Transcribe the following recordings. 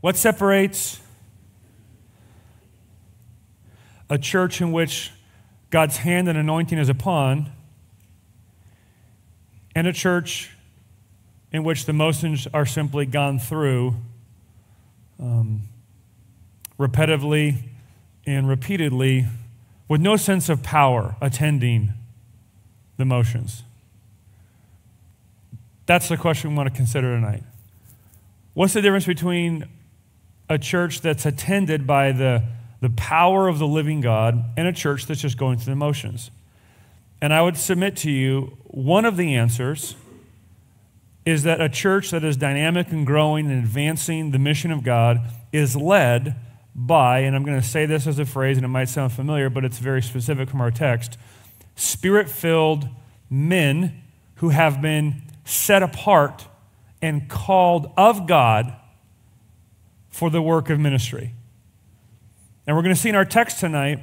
What separates a church in which God's hand and anointing is upon and a church in which the motions are simply gone through um, repetitively and repeatedly with no sense of power attending the motions? That's the question we want to consider tonight. What's the difference between a church that's attended by the, the power of the living God and a church that's just going through the motions? And I would submit to you one of the answers is that a church that is dynamic and growing and advancing the mission of God is led by, and I'm going to say this as a phrase, and it might sound familiar, but it's very specific from our text spirit filled men who have been set apart and called of God for the work of ministry. And we're going to see in our text tonight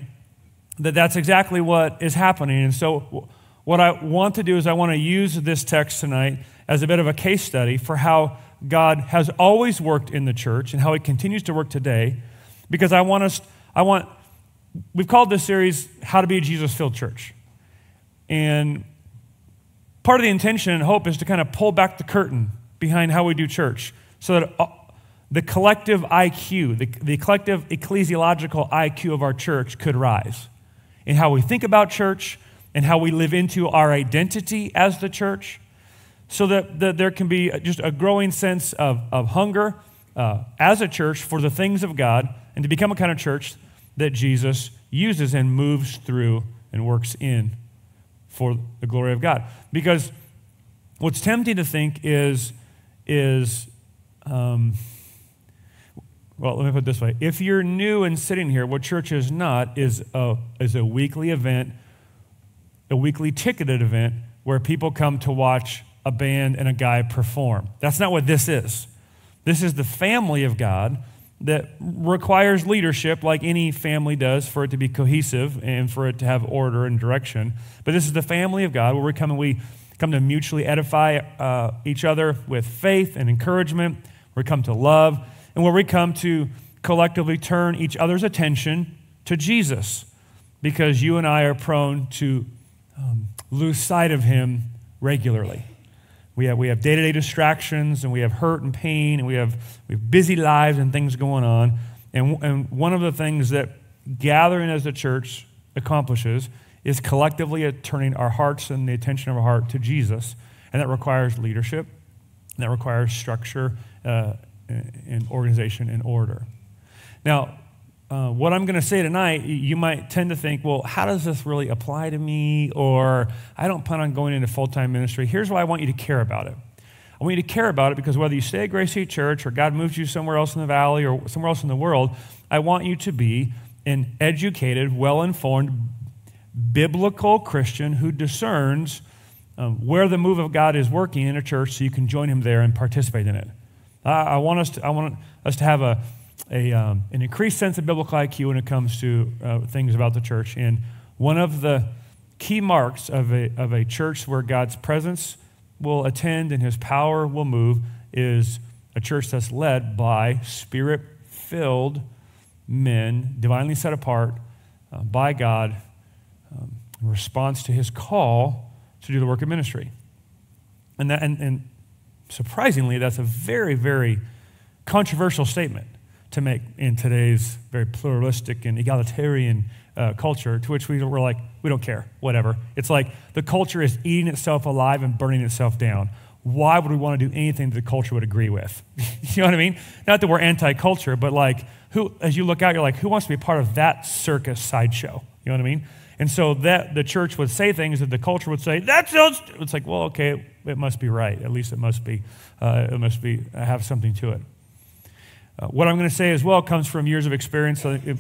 that that's exactly what is happening. And so, what I want to do is, I want to use this text tonight as a bit of a case study for how God has always worked in the church and how He continues to work today. Because I want us, I want, we've called this series How to Be a Jesus Filled Church. And part of the intention and hope is to kind of pull back the curtain behind how we do church so that the collective IQ, the, the collective ecclesiological IQ of our church could rise in how we think about church and how we live into our identity as the church so that, that there can be just a growing sense of, of hunger uh, as a church for the things of God and to become a kind of church that Jesus uses and moves through and works in for the glory of God. Because what's tempting to think is, is um, well, let me put it this way. If you're new and sitting here, what church is not is a, is a weekly event, a weekly ticketed event where people come to watch a band and a guy perform. That's not what this is. This is the family of God that requires leadership like any family does for it to be cohesive and for it to have order and direction. But this is the family of God where we come and we come to mutually edify uh, each other with faith and encouragement. We come to love and where we come to collectively turn each other's attention to Jesus because you and I are prone to um, lose sight of him regularly. We have, we have day-to-day distractions and we have hurt and pain and we have, we have busy lives and things going on. And, and one of the things that gathering as a church accomplishes is collectively turning our hearts and the attention of our heart to Jesus. And that requires leadership, and that requires structure uh, and organization and order. Now, uh, what I'm going to say tonight, you might tend to think, well, how does this really apply to me? Or I don't plan on going into full time ministry. Here's why I want you to care about it. I want you to care about it because whether you stay at Grace Church or God moves you somewhere else in the valley or somewhere else in the world, I want you to be an educated, well informed, biblical Christian who discerns um, where the move of God is working in a church so you can join Him there and participate in it. I, I want, us to, I want us to have a a, um, an increased sense of biblical IQ when it comes to uh, things about the church. And one of the key marks of a, of a church where God's presence will attend and his power will move is a church that's led by spirit filled men, divinely set apart uh, by God um, in response to his call to do the work of ministry. And, that, and, and surprisingly, that's a very, very controversial statement to make in today's very pluralistic and egalitarian uh, culture, to which we were like, we don't care, whatever. It's like the culture is eating itself alive and burning itself down. Why would we want to do anything that the culture would agree with? you know what I mean? Not that we're anti culture, but like, who, as you look out, you're like, who wants to be part of that circus sideshow? You know what I mean? And so that the church would say things that the culture would say, that sounds, it's like, well, okay, it must be right. At least it must be, uh, it must be, have something to it. Uh, what I'm going to say as well comes from years of experience it, it,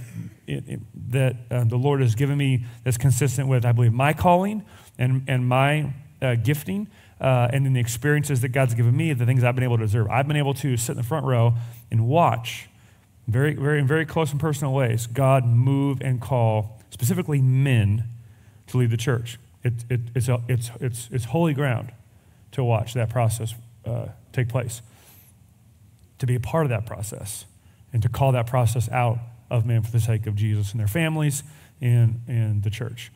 it, that uh, the Lord has given me that's consistent with, I believe, my calling and, and my uh, gifting, uh, and then the experiences that God's given me, the things I've been able to observe. I've been able to sit in the front row and watch, very, very, in very close and personal ways, God move and call specifically men to lead the church. it's, a, it's, it's, it's holy ground to watch that process uh, take place to be a part of that process. and to call that process out of men for the sake of Jesus and their families and, and the church.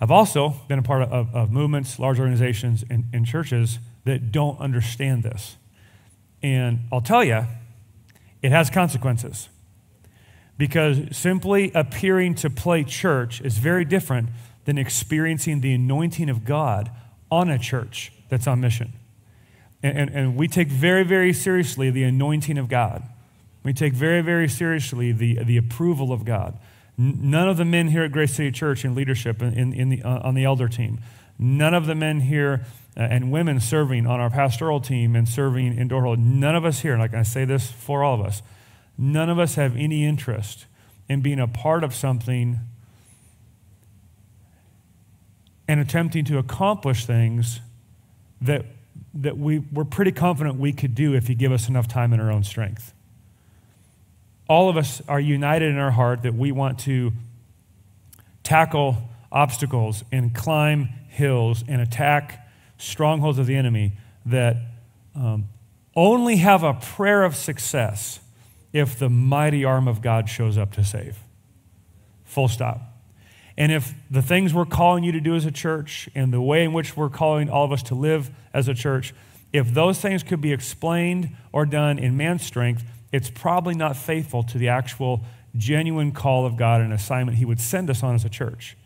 I've also been a part of, of movements, large organizations, and, and churches that don't understand this. And I'll tell you, it has consequences. Because simply appearing to play church is very different than experiencing the anointing of God on a church that's on mission. And, and, and, we take very, very seriously the anointing of God. We take very, very seriously the, the approval of God. None of the men here at Grace City Church in leadership in, in the, uh, on the elder team, none of the men here uh, and women serving on our pastoral team and serving in Door none of us here, like I say this for all of us, none of us have any interest in being a part of something and attempting to accomplish things that, that we, we're pretty confident we could do if you give us enough time and our own strength all of us are united in our heart that we want to tackle obstacles and climb hills and attack strongholds of the enemy that um, only have a prayer of success if the mighty arm of God shows up to save. Full stop. And if the things we're calling you to do as a church and the way in which we're calling all of us to live as a church, if those things could be explained or done in man's strength, it's probably not faithful to the actual genuine call of God and assignment He would send us on as a church.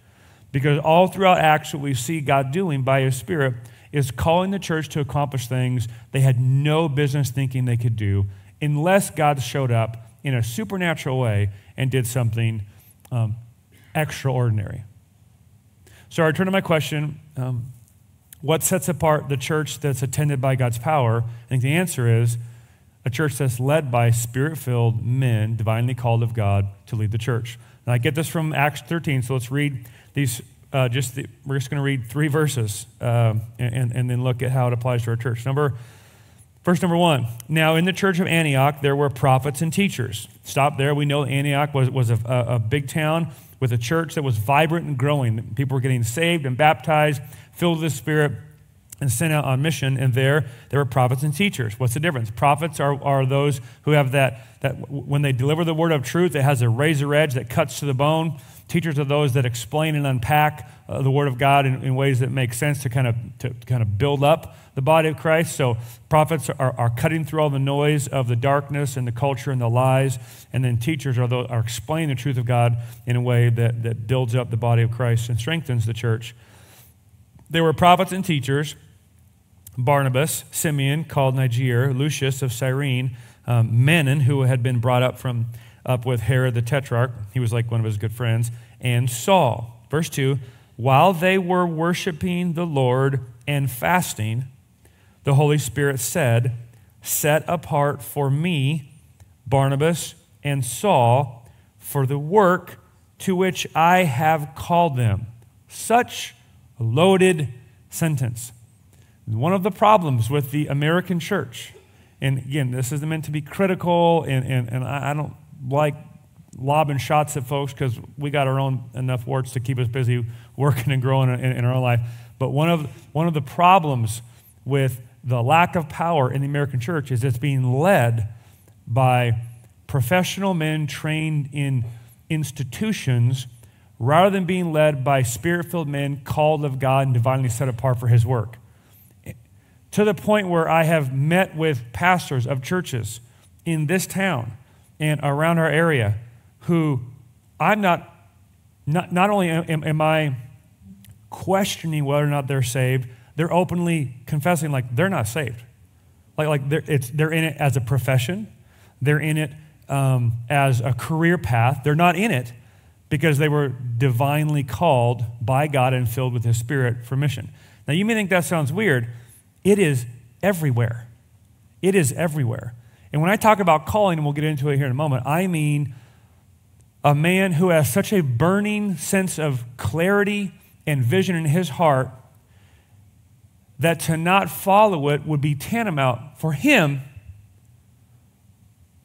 Because all throughout Acts, what we see God doing by His Spirit is calling the church to accomplish things they had no business thinking they could do unless God showed up in a supernatural way and did something um, extraordinary. So I return to my question um, what sets apart the church that's attended by God's power? I think the answer is a church that's led by spirit filled men, divinely called of God, to lead the church. And I get this from Acts 13, so let's read these. Uh, just the, we're just going to read three verses uh, and, and then look at how it applies to our church. Number, verse number one. Now, in the church of Antioch, there were prophets and teachers. Stop there. We know Antioch was, was a, a, a big town with a church that was vibrant and growing. People were getting saved and baptized, filled with the Spirit and sent out on mission, and there there were prophets and teachers. What's the difference? Prophets are, are those who have that, that when they deliver the word of truth, it has a razor edge that cuts to the bone. Teachers are those that explain and unpack uh, the word of God in, in, ways that make sense to kind of to, to kind of build up the body of Christ. So prophets are, are cutting through all the noise of the darkness and the culture and the lies, and then teachers are, those, are explaining the truth of God in a way that, that builds up the body of Christ and strengthens the church. There were prophets and teachers Barnabas, Simeon, called Niger, Lucius of Cyrene, um, Manaen, who had been brought up from up with Herod the Tetrarch, he was like one of his good friends, and Saul. Verse 2 While they were worshiping the Lord and fasting, the Holy Spirit said, Set apart for me Barnabas and Saul for the work to which I have called them. Such a loaded sentence. One of the problems with the American church, and again, this isn't meant to be critical, and, and, and I don't like lobbing shots at folks because we got our own enough warts to keep us busy working and growing in, in, our own life. But one of, one of the problems with the lack of power in the American church is it's being led by professional men trained in institutions rather than being led by spirit filled men called of God and divinely set apart for his work. To the point where I have met with pastors of churches in this town and around our area who I'm not, not, not only am, am I questioning whether or not they're saved, they're openly confessing like they're not saved. Like, like they're, it's, they're in it as a profession, they're in it um, as a career path. They're not in it because they were divinely called by God and filled with His Spirit for mission. Now, you may think that sounds weird. It is everywhere. It is everywhere. And when I talk about calling, and we'll get into it here in a moment, I mean a man who has such a burning sense of clarity and vision in his heart that to not follow it would be tantamount for him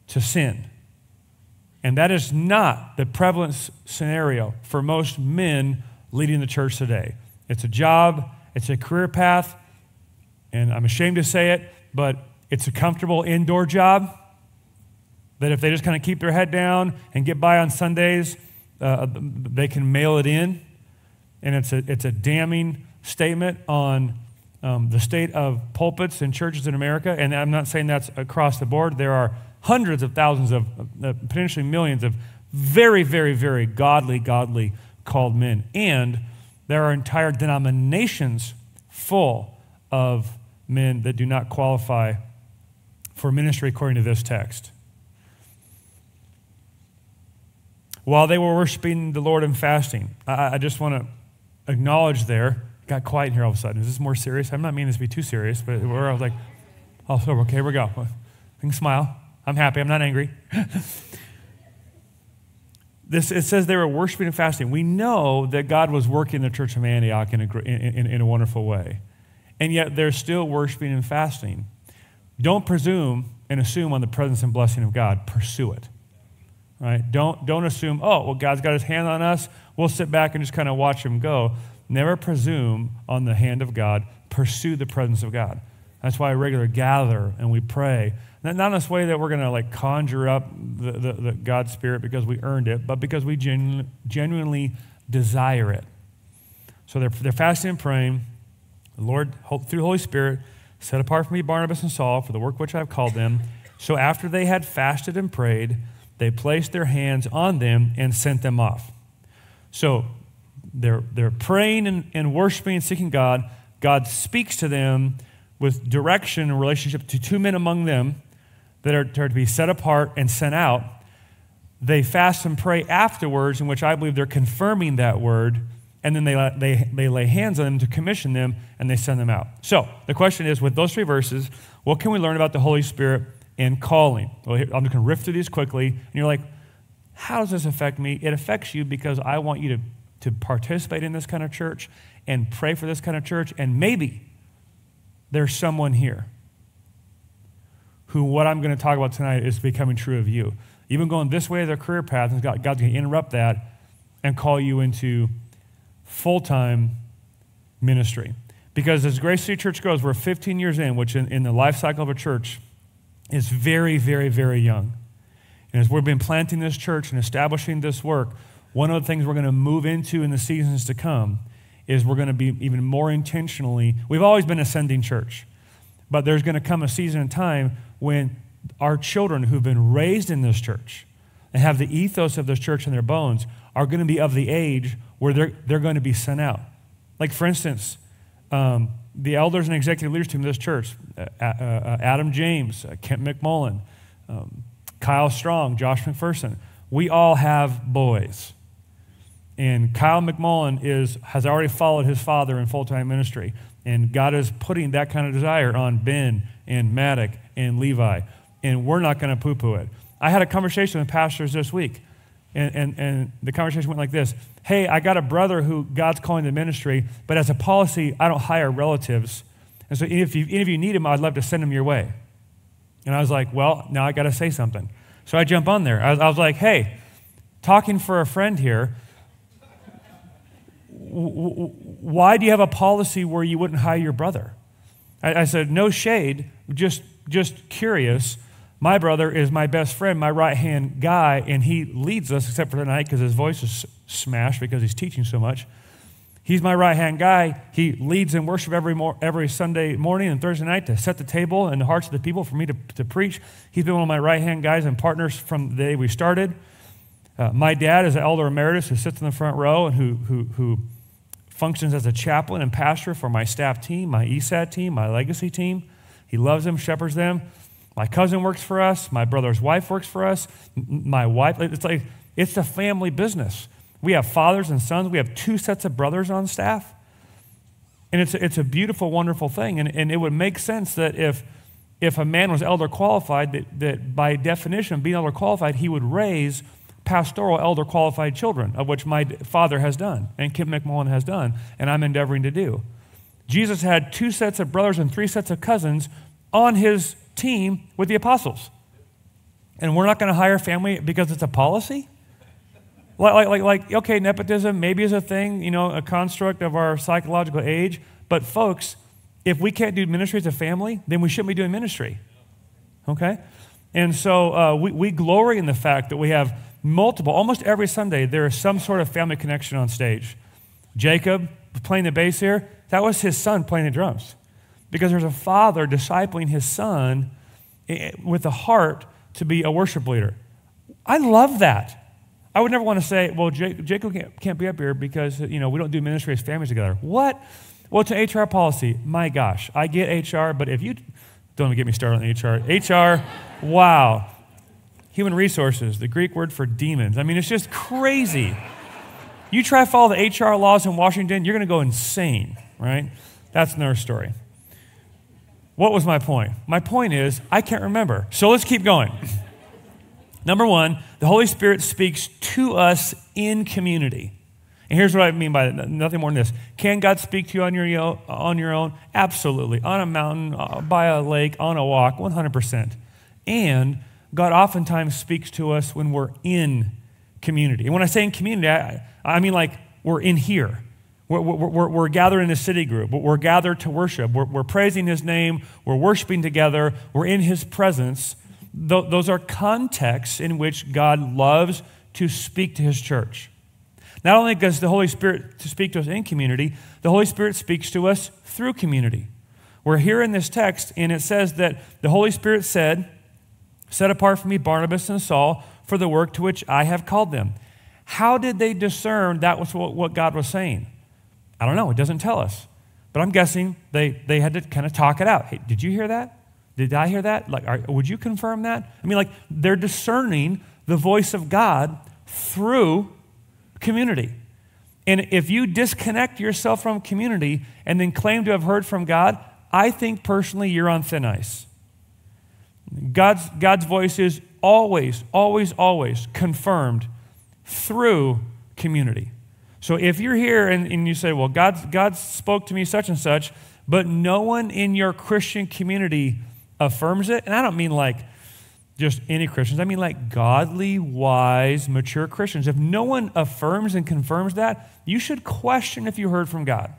to sin. And that is not the prevalent scenario for most men leading the church today. It's a job, it's a career path, and I'm ashamed to say it, but it's a comfortable indoor job. That if they just kind of keep their head down and get by on Sundays, uh, they can mail it in. And it's a, it's a damning statement on um, the state of pulpits and churches in America. And I'm not saying that's across the board. There are hundreds of thousands of, uh, potentially millions of very, very, very godly, godly called men. And there are entire denominations full of men that do not qualify for ministry according to this text. While they were worshiping the Lord and fasting, I, I just want to acknowledge there, got quiet here all of a sudden. Is this more serious? I'm not meaning this to be too serious, but we're like, oh, okay, here we go. I can smile. I'm happy. I'm not angry. this, it says they were worshiping and fasting. We know that God was working the church of Antioch in a, in, in a wonderful way. And yet they're still worshiping and fasting. Don't presume and assume on the presence and blessing of God. Pursue it. Right? Don't, don't assume, oh, well, God's got his hand on us. We'll sit back and just kind of watch him go. Never presume on the hand of God. Pursue the presence of God. That's why I regularly gather and we pray not, in this way that we're going to like conjure up the, the, the God's Spirit because we earned it, but because we genu- genuinely desire it. So they're, they're fasting and praying. The Lord, through the Holy Spirit, set apart for me Barnabas and Saul for the work which I've called them. So after they had fasted and prayed, they placed their hands on them and sent them off. So they're, they're praying and, and worshiping and seeking God. God speaks to them with direction and relationship to two men among them that are, to be set apart and sent out, they fast and pray afterwards, in which I believe they're confirming that word, and then they, they, they lay hands on them to commission them and they send them out. So the question is with those three verses, what can we learn about the Holy Spirit and calling? Well, I'm just going to riff through these quickly, and you're like, how does this affect me? It affects you because I want you to, to participate in this kind of church and pray for this kind of church, and maybe there's someone here who what I'm going to talk about tonight is becoming true of you. Even going this way of their career path, and God, God's going to interrupt that and call you into full time ministry. Because as Grace City Church goes, we're 15 years in, which in, in the life cycle of a church is very, very, very young. And as we've been planting this church and establishing this work, one of the things we're going to move into in the seasons to come is we're going to be even more intentionally. We've always been ascending church, but there's going to come a season and time when our children who've been raised in this church and have the ethos of this church in their bones are going to be of the age where they're, they're going to be sent out. Like, for instance, um, the elders and executive leaders team of this church uh, uh, uh, Adam James, uh, Kent McMullen, um, Kyle Strong, Josh McPherson we all have boys. And Kyle McMullen is, has already followed his father in full time ministry. And God is putting that kind of desire on Ben and Maddock and Levi. And we're not going to poo poo it. I had a conversation with pastors this week. And, and, and the conversation went like this Hey, I got a brother who God's calling to ministry, but as a policy, I don't hire relatives. And so if you, any of you need him, I'd love to send him your way. And I was like, Well, now I got to say something. So I jump on there. I was, I was like, Hey, talking for a friend here, why do you have a policy where you wouldn't hire your brother? I, I said, no shade, just, just curious. My brother is my best friend, my right hand guy, and he leads us, except for tonight because his voice is smashed because he's teaching so much. He's my right hand guy. He leads in worship every, mor- every Sunday morning and Thursday night to set the table and the hearts of the people for me to, to preach. He's been one of my right hand guys and partners from the day we started. Uh, my dad is an elder emeritus who sits in the front row and who, who, who functions as a chaplain and pastor for my staff team, my ESAT team, my legacy team. He loves them, shepherds them. My cousin works for us. My brother's wife works for us. My wife, it's like, it's a family business. We have fathers and sons. We have two sets of brothers on staff. And it's a, it's a beautiful, wonderful thing. And, and it would make sense that if, if a man was elder qualified, that, that by definition, being elder qualified, he would raise pastoral elder qualified children, of which my father has done and Kent McMullen has done, and I'm endeavoring to do. Jesus had two sets of brothers and three sets of cousins on his team with the apostles. And we're not going to hire family because it's a policy? Like, like, like, okay, nepotism maybe is a thing, you know, a construct of our psychological age. But folks, if we can't do ministry as a family, then we shouldn't be doing ministry. Okay? And so uh, we, we glory in the fact that we have multiple, almost every Sunday, there is some sort of family connection on stage. Jacob playing the bass here, that was his son playing the drums. Because there's a father discipling his son eh, with a heart to be a worship leader. I love that. I would never want to say, well, Jacob can't, be up here because, you know, we don't do ministry as families together. What? Well, to HR policy, my gosh, I get HR, but if you don't even get me started on HR, HR, wow. Human resources, the Greek word for demons. I mean, it's just crazy. You try to follow the HR laws in Washington, you're going to go insane, right? That's another story. What was my point? My point is, I can't remember. So let's keep going. Number one, the Holy Spirit speaks to us in community. And here's what I mean by that nothing more than this. Can God speak to you on your, on your own? Absolutely. On a mountain, uh, by a lake, on a walk, 100%. And God oftentimes speaks to us when we're in community. And when I say in community, I, I mean like we're in here. We're, we're, we're, gathered in a city group. We're gathered to worship. We're, we're praising his name. We're worshiping together. We're in his presence. Th- those are contexts in which God loves to speak to his church. Not only does the Holy Spirit speak to us in community, the Holy Spirit speaks to us through community. We're here in this text, and it says that the Holy Spirit said, Set apart for me Barnabas and Saul for the work to which I have called them. How did they discern that was what God was saying? I don't know. It doesn't tell us. But I'm guessing they, they had to kind of talk it out. Hey, did you hear that? Did I hear that? Like, are, would you confirm that? I mean, like, they're discerning the voice of God through community. And if you disconnect yourself from community and then claim to have heard from God, I think personally you're on thin ice. God's, God's voice is always, always, always confirmed through community. So if you're here and, and you say, well, God, God spoke to me such and such, but no one in your Christian community affirms it, and I don't mean like just any Christians. I mean, like godly, wise, mature Christians. If no one affirms and confirms that, you should question if you heard from God.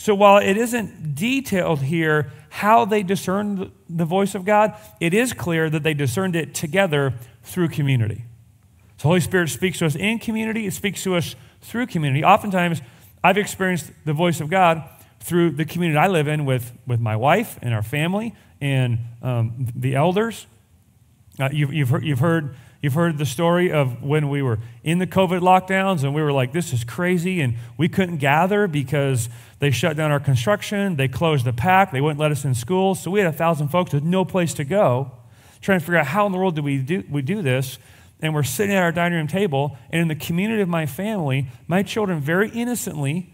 So while it isn't detailed here how they discerned the voice of God, it is clear that they discerned it together through community. So Holy Spirit speaks to us in community, it speaks to us through community. Oftentimes, I've experienced the voice of God through the community I live in with, with my wife and our family and um, the elders uh, you've, you've, heard, you've, heard, you've heard the story of when we were in the COVID lockdowns and we were like, this is crazy, and we couldn't gather because they shut down our construction, they closed the PAC, they wouldn't let us in school. So we had a thousand folks with no place to go, trying to figure out how in the world do we do, we do this. And we're sitting at our dining room table, and in the community of my family, my children very innocently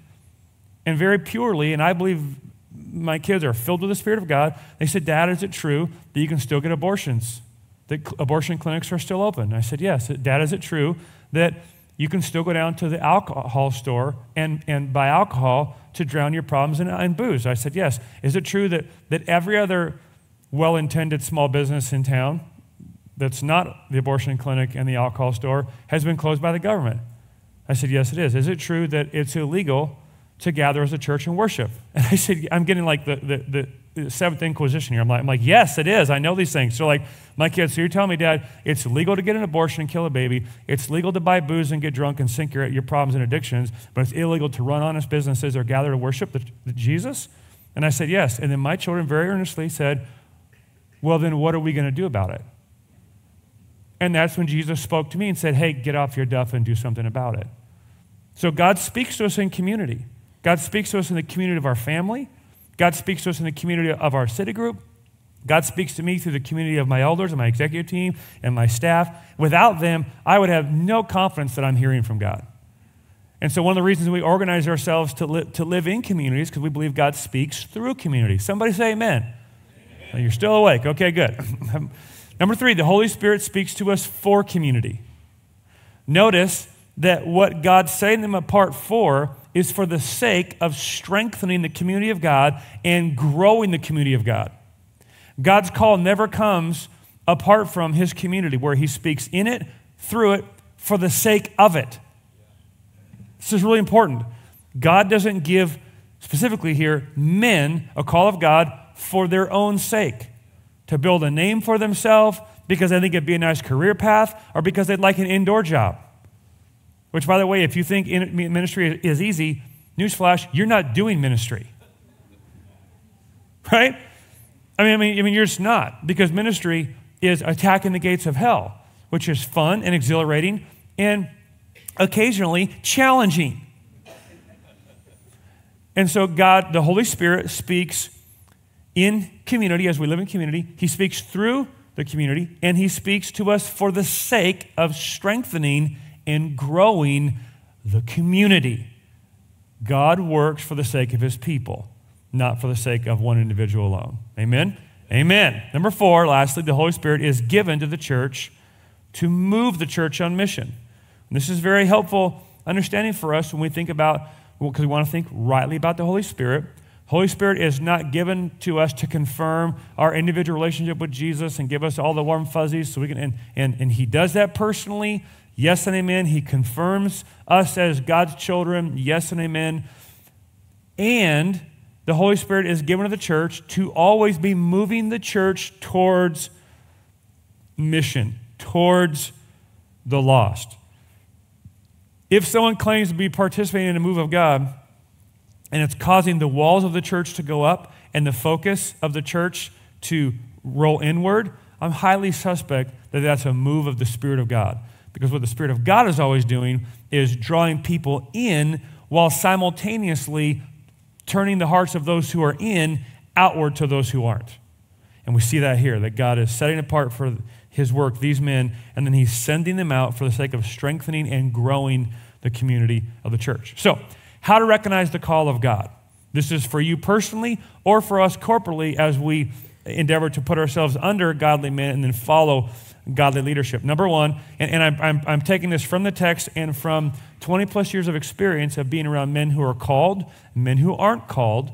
and very purely, and I believe my kids are filled with the Spirit of God, they said, Dad, is it true that you can still get abortions? That abortion clinics are still open? I said, Yes. Dad, is it true that you can still go down to the alcohol store and, and buy alcohol to drown your problems in, in booze? I said, Yes. Is it true that, that every other well intended small business in town that's not the abortion clinic and the alcohol store has been closed by the government? I said, Yes, it is. Is it true that it's illegal to gather as a church and worship? And I said, I'm getting like the, the, the seventh inquisition here. I'm like, I'm like, yes, it is. I know these things. So like, my kids, so you're telling me, Dad, it's legal to get an abortion and kill a baby. It's legal to buy booze and get drunk and sink your, your problems and addictions, but it's illegal to run honest businesses or gather to worship the, the Jesus? And I said, yes. And then my children very earnestly said, well, then what are we going to do about it? And that's when Jesus spoke to me and said, hey, get off your duff and do something about it. So God speaks to us in community. God speaks to us in the community of our family. God speaks to us in the community of our city group. God speaks to me through the community of my elders and my executive team and my staff. Without them, I would have no confidence that I'm hearing from God. And so, one of the reasons we organize ourselves to, li- to live in communities because we believe God speaks through community. Somebody say amen. amen. You're still awake. Okay, good. Number three, the Holy Spirit speaks to us for community. Notice that what God's setting them apart for is for the sake of strengthening the community of God and growing the community of God. God's call never comes apart from his community, where he speaks in it, through it, for the sake of it. This is really important. God doesn't give, specifically here, men a call of God for their own sake, to build a name for themselves, because they think it'd be a nice career path, or because they'd like an indoor job. Which, by the way, if you think ministry is easy, newsflash, you're not doing ministry. Right? I mean, I mean, I mean, you're just not, because ministry is attacking the gates of hell, which is fun and exhilarating and occasionally challenging. And so, God, the Holy Spirit, speaks in community as we live in community. He speaks through the community, and He speaks to us for the sake of strengthening and growing the community. God works for the sake of His people, not for the sake of one individual alone. Amen? Amen. Number four, lastly, the Holy Spirit is given to the church to move the church on mission. And this is very helpful understanding for us when we think about, because we want to think rightly about the Holy Spirit. Holy Spirit is not given to us to confirm our individual relationship with Jesus and give us all the warm fuzzies so we can, and, and, and He does that personally. Yes and amen. He confirms us as God's children. Yes and amen. And the Holy Spirit is given to the church to always be moving the church towards mission, towards the lost. If someone claims to be participating in a move of God and it's causing the walls of the church to go up and the focus of the church to roll inward, I'm highly suspect that that's a move of the Spirit of God. Because what the Spirit of God is always doing is drawing people in while simultaneously turning the hearts of those who are in outward to those who aren't. And we see that here, that God is setting apart for his work these men, and then he's sending them out for the sake of strengthening and growing the community of the church. So, how to recognize the call of God. This is for you personally or for us corporately as we endeavor to put ourselves under godly men and then follow godly leadership. Number one, and, and I'm, I'm, I'm, taking this from the text and from 20 plus years of experience of being around men who are called, men who aren't called,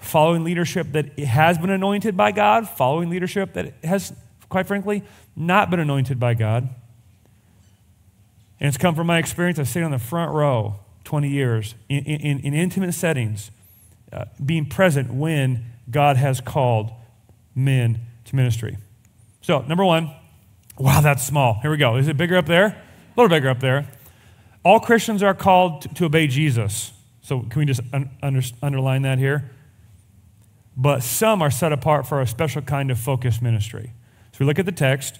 following leadership that has been anointed by God, following leadership that has, quite frankly, not been anointed by God. And it's come from my experience of sitting on the front row 20 years in, in, in intimate settings, uh, being present when God has called men to ministry. So, number one, Wow, that's small. Here we go. Is it bigger up there? A little bigger up there. All Christians are called to, obey Jesus. So, can we just un- under, underline that here? But some are set apart for a special kind of focused ministry. So, we look at the text.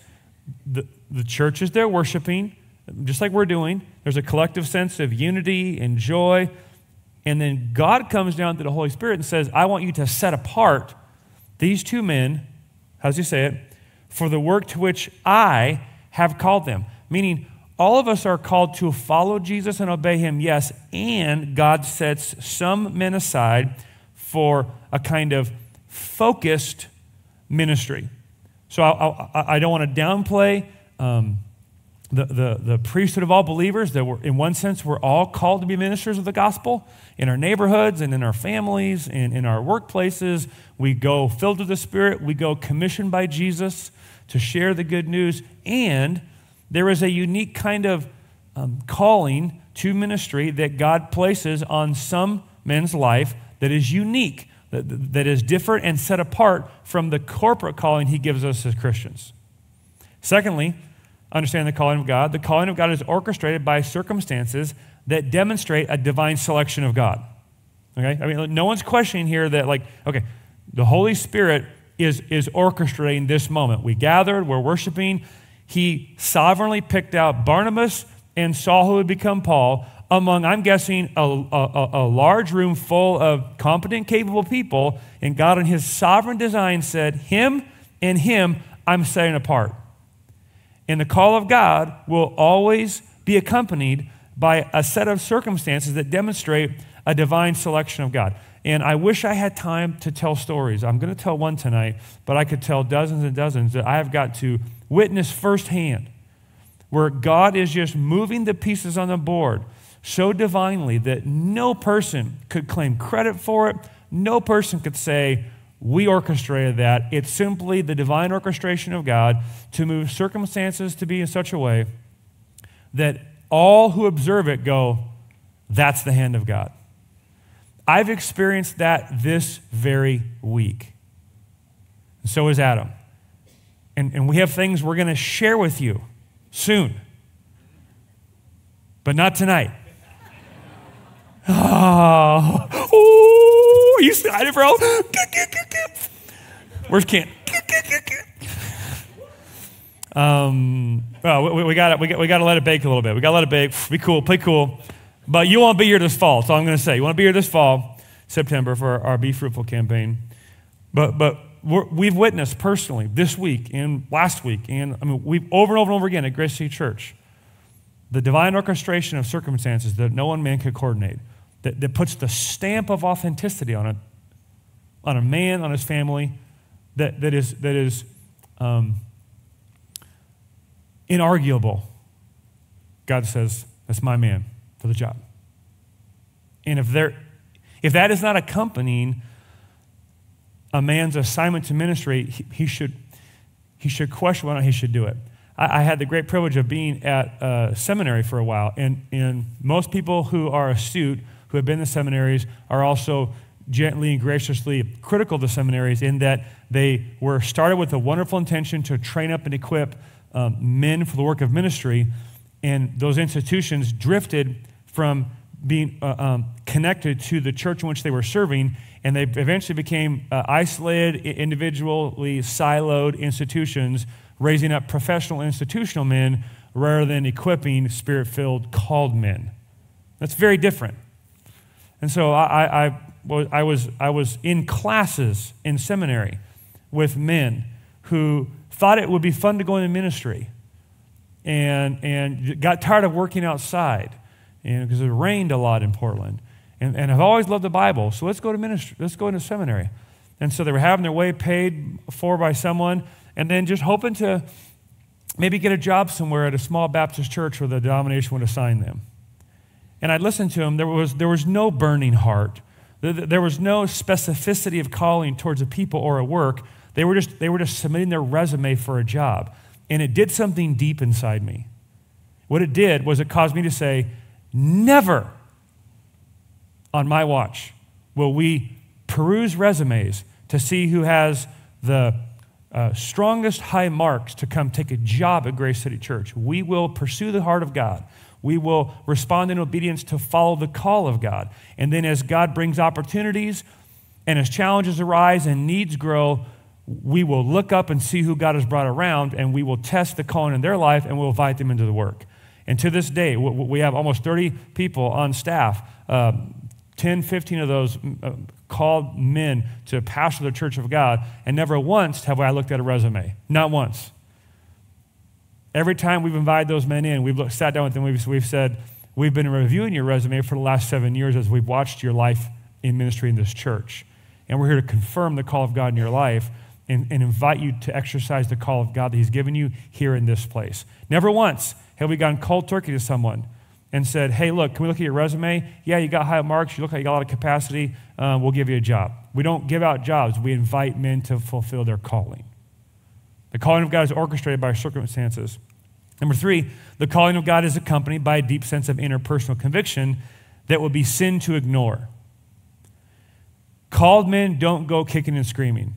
The, the church is there worshiping, just like we're doing. There's a collective sense of unity and joy. And then God comes down to the Holy Spirit and says, I want you to set apart these two men. How does he say it? For the work to which I have called them. Meaning, all of us are called to follow Jesus and obey him, yes, and God sets some men aside for a kind of focused ministry. So I, I, I don't want to downplay um, the, the, the priesthood of all believers, that we're, in one sense, we're all called to be ministers of the gospel in our neighborhoods and in our families and in our workplaces. We go filled with the Spirit, we go commissioned by Jesus to share the good news. And there is a unique kind of um, calling to ministry that God places on some men's life that is unique, that, that is different and set apart from the corporate calling he gives us as Christians. Secondly, understand the calling of God. The calling of God is orchestrated by circumstances that demonstrate a divine selection of God. Okay? I mean, no one's questioning here that, like, okay, the Holy Spirit is, is orchestrating this moment. We gathered, we're worshiping. He sovereignly picked out Barnabas and Saul, who would become Paul, among, I'm guessing, a, a, a, large room full of competent, capable people. And God, in His sovereign design, said, Him and Him I'm setting apart. And the call of God will always be accompanied by a set of circumstances that demonstrate a divine selection of God. And I wish I had time to tell stories. I'm going to tell one tonight, but I could tell dozens and dozens that I have got to witness firsthand where God is just moving the pieces on the board so divinely that no person could claim credit for it. No person could say, we orchestrated that. It's simply the divine orchestration of God to move circumstances to be in such a way that all who observe it go, that's the hand of God. I've experienced that this very week. And so has Adam. And, and we have things we're going to share with you soon, but not tonight. Oh, oh you excited, bro? Where's Kent? Um, well, we, we got we got we got to let it bake a little bit. We got to let it bake. Be cool, play cool. But you won't be here this fall. That's all I'm going to say you want to be here this fall, September for our Be Fruitful campaign. But but we have witnessed personally this week and last week, and I mean we've over and over and over again at Grace City Church, the divine orchestration of circumstances that no one man could coordinate, that, that puts the stamp of authenticity on it, on a man, on his family, that that is that is. Um, inarguable. God says, That's my man for the job. And if, there, if that is not accompanying a man's assignment to ministry, he, he should, he should question whether he should do it. I, I, had the great privilege of being at a seminary for a while, and, and most people who are astute, who have been in seminaries, are also gently and graciously critical of the seminaries in that they were started with a wonderful intention to train up and equip um, men for the work of ministry, and those institutions drifted from being uh, um, connected to the church in which they were serving, and they eventually became uh, isolated, individually siloed institutions, raising up professional institutional men rather than equipping spirit filled called men. That's very different. And so I, I, I, was, I was in classes in seminary with men who thought it would be fun to go into ministry and, and got tired of working outside because it rained a lot in Portland. And, and I've always loved the Bible, so let's go to ministry, let's go into seminary. And so they were having their way paid for by someone, and then just hoping to maybe get a job somewhere at a small Baptist church where the denomination would assign them. And I listened to them. There was, there was no burning heart. There was no specificity of calling towards a people or a work. They were just, they were just submitting their resume for a job. And it did something deep inside me. What it did was it caused me to say, never on my watch will we peruse resumes to see who has the uh, strongest high marks to come take a job at Grace City Church. We will pursue the heart of God. We will respond in obedience to follow the call of God. And then, as God brings opportunities and as challenges arise and needs grow, we will look up and see who God has brought around, and we will test the calling in their life, and we'll invite them into the work. And to this day, we have almost 30 people on staff, uh, 10, 15 of those uh, called men to pastor the church of God, and never once have I looked at a resume. Not once. Every time we've invited those men in, we've looked, sat down with them, we've, we've said, We've been reviewing your resume for the last seven years as we've watched your life in ministry in this church. And we're here to confirm the call of God in your life and, and invite you to exercise the call of God that He's given you here in this place. Never once have we gone cold turkey to someone and said, hey, look, can we look at your resume? Yeah, you got high marks. You look like you got a lot of capacity. Uh, we'll give you a job. We don't give out jobs. We invite men to fulfill their calling. The calling of God is orchestrated by circumstances. Number three, the calling of God is accompanied by a deep sense of interpersonal conviction that would be sin to ignore. Called men don't go kicking and screaming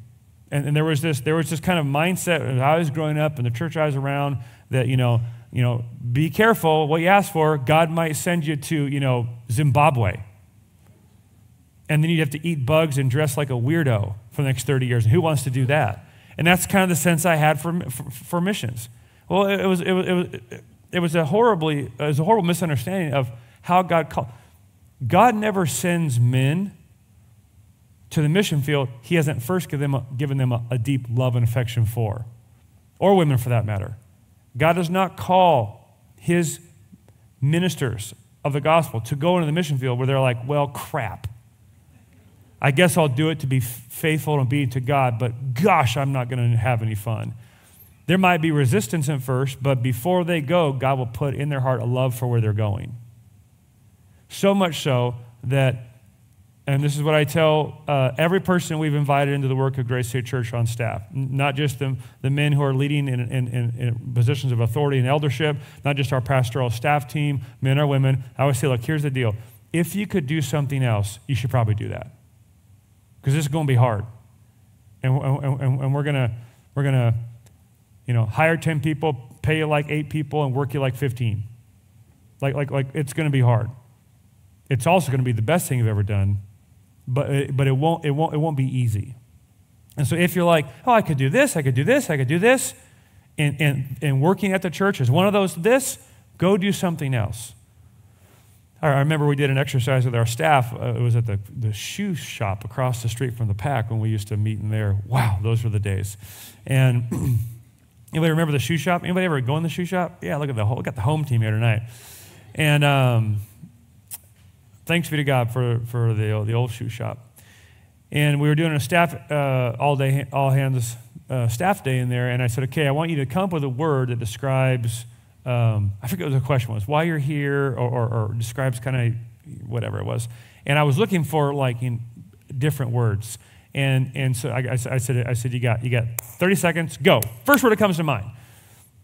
and, and there was this there was this kind of mindset as I was growing up and the church I was around that you know you know be careful what you ask for. God might send you to you know Zimbabwe. And then you'd have to eat bugs and dress like a weirdo for the next 30 years. And who wants to do that? And that's kind of the sense I had for for, for missions. Well it, it, was, it was it was it was a horribly it was a horrible misunderstanding of how God called God never sends men to the mission field he hasn't first given them, a, given them a, a deep love and affection for, or women for that matter. God does not call his ministers of the gospel to go into the mission field where they're like, well, crap. I guess I'll do it to be faithful and obedient to God, but gosh, I'm not going to have any fun. There might be resistance at first, but before they go, God will put in their heart a love for where they're going. So much so that and this is what I tell uh, every person we've invited into the work of Grace City Church on staff, not just the, the men who are leading in, in, in, positions of authority and eldership, not just our pastoral staff team, men or women. I always say, look, here's the deal. If you could do something else, you should probably do that. Because this is going to be hard. And, and, and we're going to we're gonna You know, hire 10 people, pay you like eight people, and work you like 15. Like, like, like it's going to be hard. It's also going to be the best thing you've ever done, but, but it, won't, it, won't, it won't be easy. And so if you're like, oh, I could do this, I could do this, I could do this, and, and, and working at the church is one of those this, go do something else. I remember we did an exercise with our staff. Uh, it was at the, the shoe shop across the street from the PAC when we used to meet in there. Wow, those were the days. And anybody remember the shoe shop? Anybody ever go in the shoe shop? Yeah, look at the whole, got the home team here tonight. And um, thanks be to God for, for the, the old shoe shop. And we were doing a staff uh, all day, all hands uh, staff day in there. And I said, okay, I want you to come up with a word that describes um, I forget what the question was, why you're here, or, or, or describes kind of whatever it was. And I was looking for like in different words. And, and so I, I, I, said, I said, you got, you got 30 seconds, go. First word that comes to mind.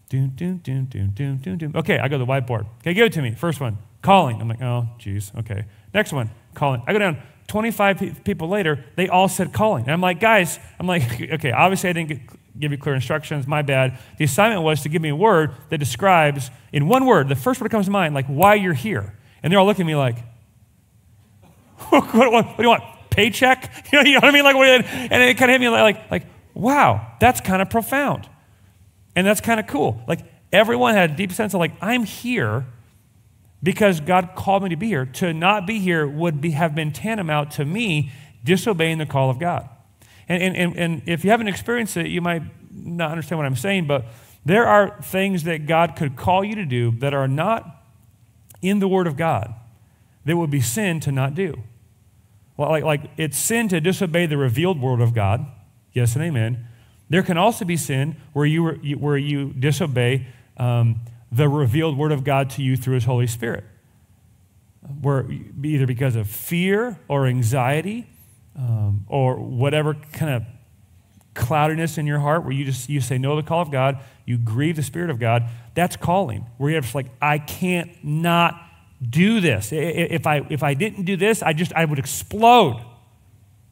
Doom, doom, doom, doom, doom, doom, doom. Okay, I go to the whiteboard. Okay, give it to me. First one, calling. I'm like, oh, geez, okay. Next one, calling. I go down, 25 people later, they all said calling. And I'm like, guys, I'm like, okay, obviously I didn't give you clear instructions, my bad. The assignment was to give me a word that describes, in one word, the first word that comes to mind, like why you're here. And they're all looking at me like, what, what, what, do you want? Paycheck? You know, you know what I mean? Like, and it kind of hit me like, like, wow, that's kind of profound. And that's kind of cool. Like, everyone had a deep sense of, like, I'm here because God called me to be here. To not be here would be, have been tantamount to me disobeying the call of God. And, and, and, and if you haven't experienced it, you might not understand what I'm saying, but there are things that God could call you to do that are not in the Word of God that would be sin to not do. Well, like, like it's sin to disobey the revealed Word of God. Yes and amen. There can also be sin where you, where you disobey um, the revealed Word of God to you through His Holy Spirit. Where either because of fear or anxiety um, or whatever kind of cloudiness in your heart where you just you say no to the call of God, you grieve the Spirit of God, that's calling. Where you're just like, I can't not do this. If I if I didn't do this, I just I would explode.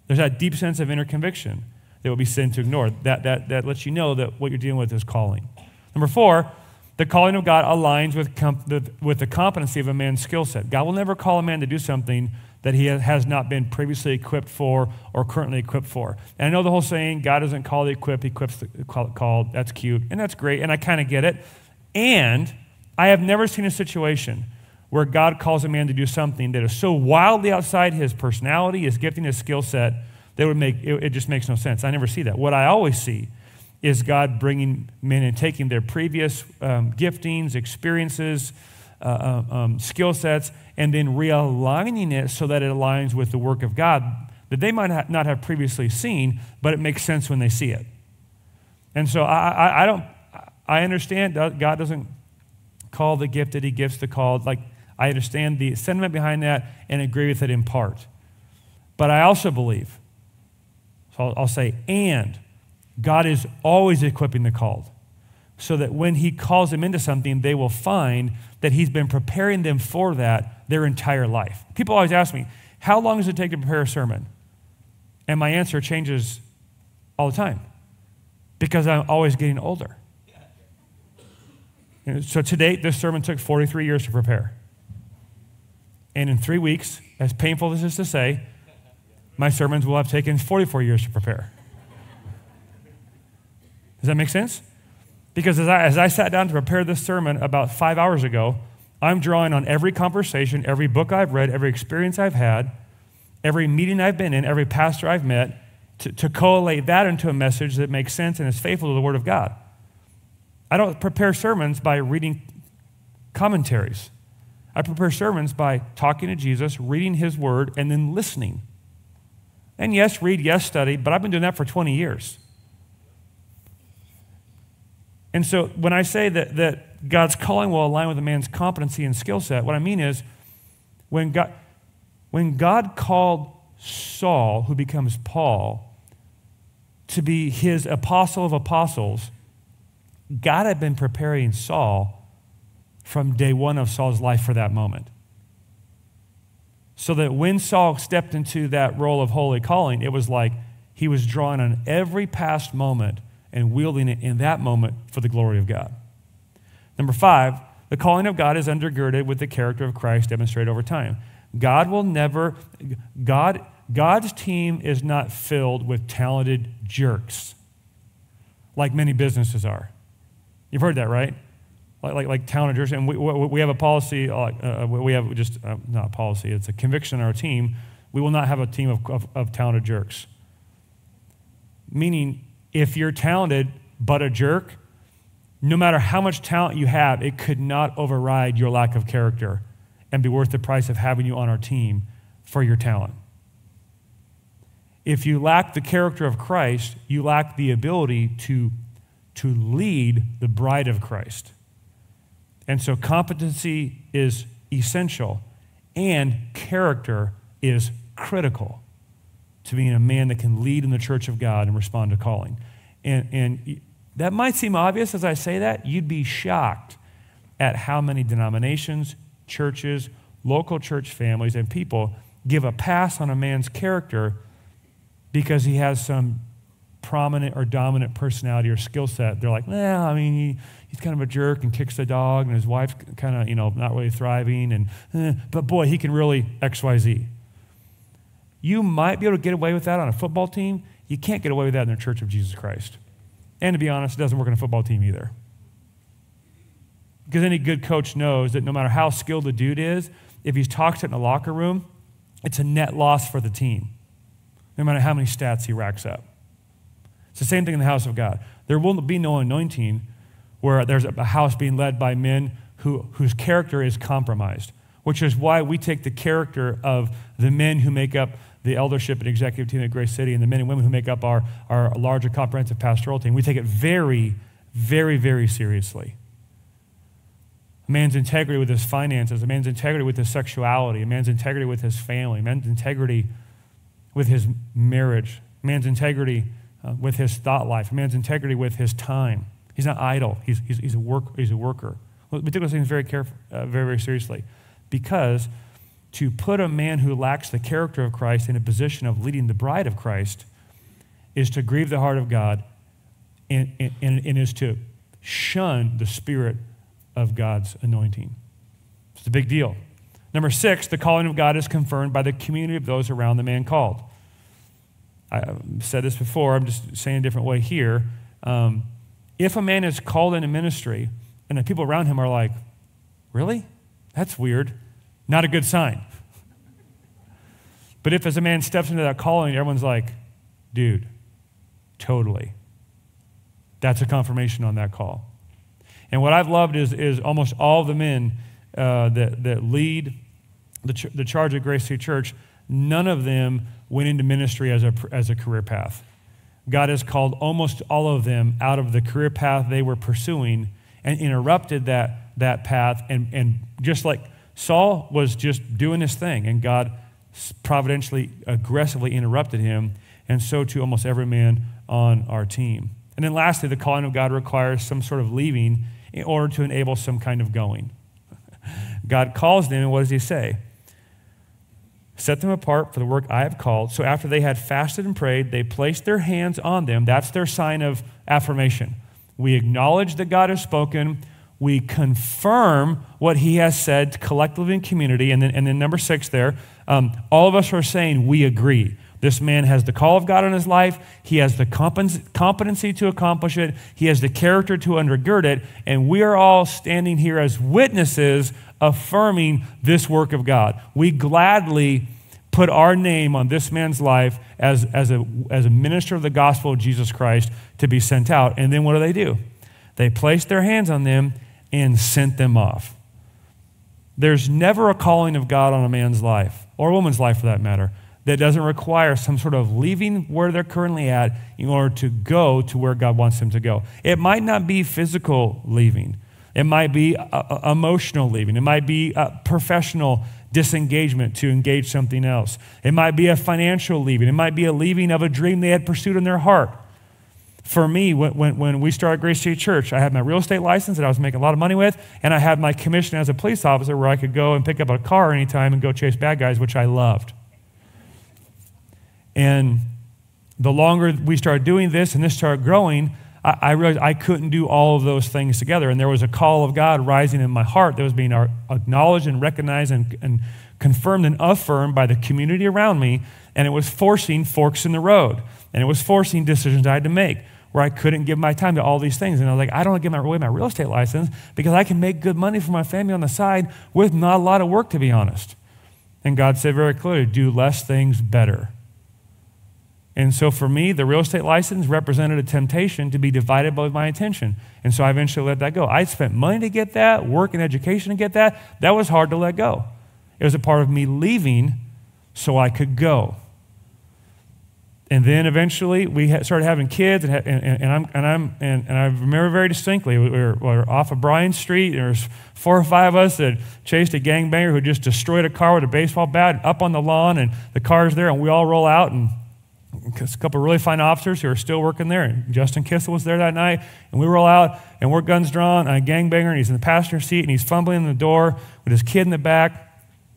There's that deep sense of inner conviction that would be sin to ignore. That that that lets you know that what you're dealing with is calling. Number four, the calling of God aligns with, the, with the competency of a man's skill set. God will never call a man to do something that he has not been previously equipped for or currently equipped for. And I know the whole saying, God doesn't call the equipped, he equips the called. That's cute, and that's great, and I kind of get it. And I have never seen a situation where God calls a man to do something that is so wildly outside his personality, his gifting, his skill set, that would make it, it just makes no sense. I never see that. What I always see is God bringing men and taking their previous um, giftings, experiences, uh, um, um skill sets, and then realigning it so that it aligns with the work of God that they might not have previously seen, but it makes sense when they see it. And so I, I, I don't, I understand God doesn't call the gifted, He gives the called. Like, I understand the sentiment behind that and agree with it in part. But I also believe, so I'll, I'll say, and God is always equipping the called so that when He calls them into something, they will find that He's been preparing them for that their entire life. People always ask me, How long does it take to prepare a sermon? And my answer changes all the time because I'm always getting older. So to date, this sermon took 43 years to prepare. And in three weeks, as painful as this is to say, my sermons will have taken 44 years to prepare. Does that make sense? Because as I, as I sat down to prepare this sermon about five hours ago, I'm drawing on every conversation, every book I've read, every experience I've had, every meeting I've been in, every pastor I've met, to, to collate that into a message that makes sense and is faithful to the Word of God. I don't prepare sermons by reading commentaries. I prepare sermons by talking to Jesus, reading His Word, and then listening. And yes, read, yes, study, but I've been doing that for 20 years. And so when I say that, that God's calling will align with a man's competency and skill set, what I mean is when God, when God called Saul, who becomes Paul, to be his apostle of apostles, God had been preparing Saul from day one of Saul's life for that moment. So that when Saul stepped into that role of holy calling, it was like he was drawing on every past moment and wielding it in that moment for the glory of God. Number five, the calling of God is undergirded with the character of Christ demonstrated over time. God will never, God, God's team is not filled with talented jerks like many businesses are. You've heard that, right? Like, like, like talented jerks. And we, we have a policy, uh, uh, we have just, uh, not a policy, it's a conviction on our team. We will not have a team of, of, of talented jerks. Meaning, if you're talented but a jerk, no matter how much talent you have, it could not override your lack of character and be worth the price of having you on our team for your talent. If you lack the character of Christ, you lack the ability to, to lead the bride of Christ. And so competency is essential, and character is critical to being a man that can lead in the church of God and respond to calling. And, and that might seem obvious as I say that. You'd be shocked at how many denominations, churches, local church families, and people give a pass on a man's character because he has some prominent or dominant personality or skill set. They're like, well, I mean, he, he's kind of a jerk and kicks the dog, and his wife's kind of, you know, not really thriving, and eh, but boy, he can really X, Y, Z. You might be able to get away with that on a football team. You can't get away with that in the Church of Jesus Christ. And to be honest, it doesn't work on a football team either. Because any good coach knows that no matter how skilled the dude is, if he's toxic in the locker room, it's a net loss for the team, no matter how many stats he racks up. It's the same thing in the house of God. There will be no anointing where there's a house being led by men who, whose character is compromised, which is why we take the character of the men who make up the eldership and executive team at Grace City and the men and women who make up our, our larger comprehensive pastoral team. We take it very, very, very seriously a man's integrity with his finances, a man's integrity with his sexuality, a man's integrity with his family, a man's integrity with his marriage, a man's integrity uh, with his thought life, a man's integrity with his time. He's not idle. He's, he's, he's, a, work, he's a worker. We take those things very, careful, uh, very, very seriously because to put a man who lacks the character of Christ in a position of leading the bride of Christ is to grieve the heart of God and, and, and is to shun the spirit of God's anointing. It's a big deal. Number six, the calling of God is confirmed by the community of those around the man called. I've said this before, I'm just saying a different way here. Um, if a man is called into ministry and the people around him are like, really? That's weird. Not a good sign. But if as a man steps into that calling, everyone's like, dude, totally. That's a confirmation on that call. And what I've loved is, is almost all the men uh, that, that lead the, ch- the charge of Grace City Church, none of them went into ministry as a, as a career path. God has called almost all of them out of the career path they were pursuing and interrupted that, that path. And, and just like Saul was just doing his thing, and God providentially, aggressively interrupted him, and so too almost every man on our team. And then lastly, the calling of God requires some sort of leaving in order to enable some kind of going. God calls them, and what does he say? Set them apart for the work I have called. So after they had fasted and prayed, they placed their hands on them. That's their sign of affirmation. We acknowledge that God has spoken. We confirm what he has said collectively in community. And then, and then number six there, um, all of us are saying we agree. This man has the call of God on his life. He has the competency to accomplish it. He has the character to undergird it. And we are all standing here as witnesses affirming this work of God. We gladly put our name on this man's life as, as, a, as a minister of the gospel of Jesus Christ to be sent out. And then what do they do? They place their hands on them and sent them off. There's never a calling of God on a man's life, or a woman's life for that matter, that doesn't require some sort of leaving where they're currently at in order to go to where God wants them to go. It might not be physical leaving, it might be uh, uh, emotional leaving, it might be professional disengagement to engage something else, it might be a financial leaving, it might be a leaving of a dream they had pursued in their heart. For me, when, when, we started Grace City Church, I had my real estate license that I was making a lot of money with, and I had my commission as a police officer where I could go and pick up a car anytime and go chase bad guys, which I loved. And the longer we started doing this and this started growing, I, I realized I couldn't do all of those things together. And there was a call of God rising in my heart that was being acknowledged and recognized and, and confirmed and affirmed by the community around me. And it was forcing forks in the road. And it was forcing decisions I had to make where I couldn't give my time to all these things. And I was like, I don't want to give away my real estate license because I can make good money for my family on the side with not a lot of work, to be honest. And God said very clearly, do less things better. And so for me, the real estate license represented a temptation to be divided by my attention. And so I eventually let that go. I spent money to get that, work and education to get that. That was hard to let go. It was a part of me leaving so I could go. And then eventually we started having kids, and, and, and, I'm, and, I'm, and, and I remember very distinctly, we were, we were off of Bryan Street, and there was four or five of us that chased a gangbanger who just destroyed a car with a baseball bat up on the lawn, and the car's there, and we all roll out, and a couple of really fine officers who are still working there, and Justin Kissel was there that night, and we roll out, and we're guns drawn, and a gangbanger, and he's in the passenger seat, and he's fumbling in the door with his kid in the back,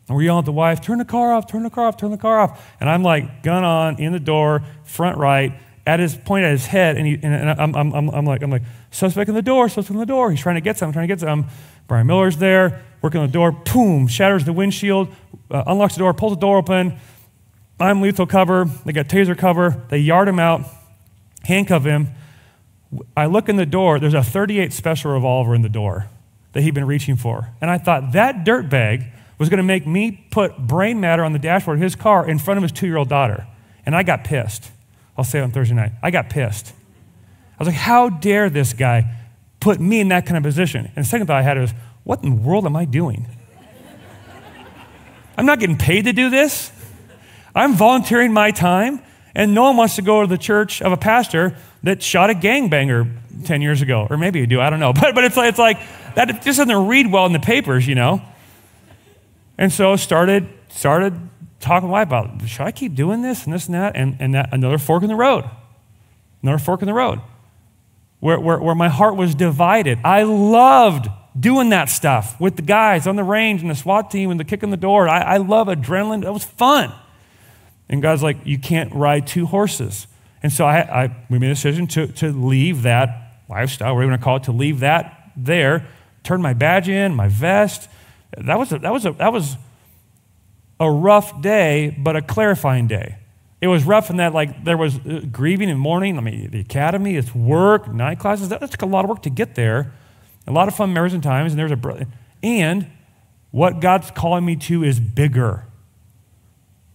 and we're yelling at the wife, turn the car off, turn the car off, turn the car off. And I'm like, gun on, in the door, front right, at his point at his head. And, he, and I'm, I'm, I'm, I'm, like, I'm like, suspect in the door, suspect in the door. He's trying to get something, trying to get something. Brian Miller's there, working on the door, boom, shatters the windshield, uh, unlocks the door, pulls the door open. I'm lethal cover. They got taser cover. They yard him out, handcuff him. I look in the door, there's a 38 special revolver in the door that he'd been reaching for. And I thought, that dirtbag was going to make me put brain matter on the dashboard of his car in front of his two year old daughter. And I got pissed. I'll say it on Thursday night. I got pissed. I was like, how dare this guy put me in that kind of position? And the second thought I had was, what in the world am I doing? I'm not getting paid to do this. I'm volunteering my time, and no one wants to go to the church of a pastor that shot a gangbanger 10 years ago. Or maybe you do, I don't know. But, but it's, like, it's like, that just doesn't read well in the papers, you know? And so started started talking to my wife about should I keep doing this and this and that and, and that another fork in the road. Another fork in the road. Where, where, where my heart was divided. I loved doing that stuff with the guys on the range and the SWAT team and the kick in the door. I, I love adrenaline. It was fun. And God's like, you can't ride two horses. And so I, I we made a decision to, to leave that lifestyle, you going to call it, to leave that there, turn my badge in, my vest, that was a, that was a, that was a rough day, but a clarifying day. It was rough in that like there was uh, grieving and mourning. I mean, the academy, it's work, night classes. That, that took a lot of work to get there. A lot of fun memories and times. And there's a and what God's calling me to is bigger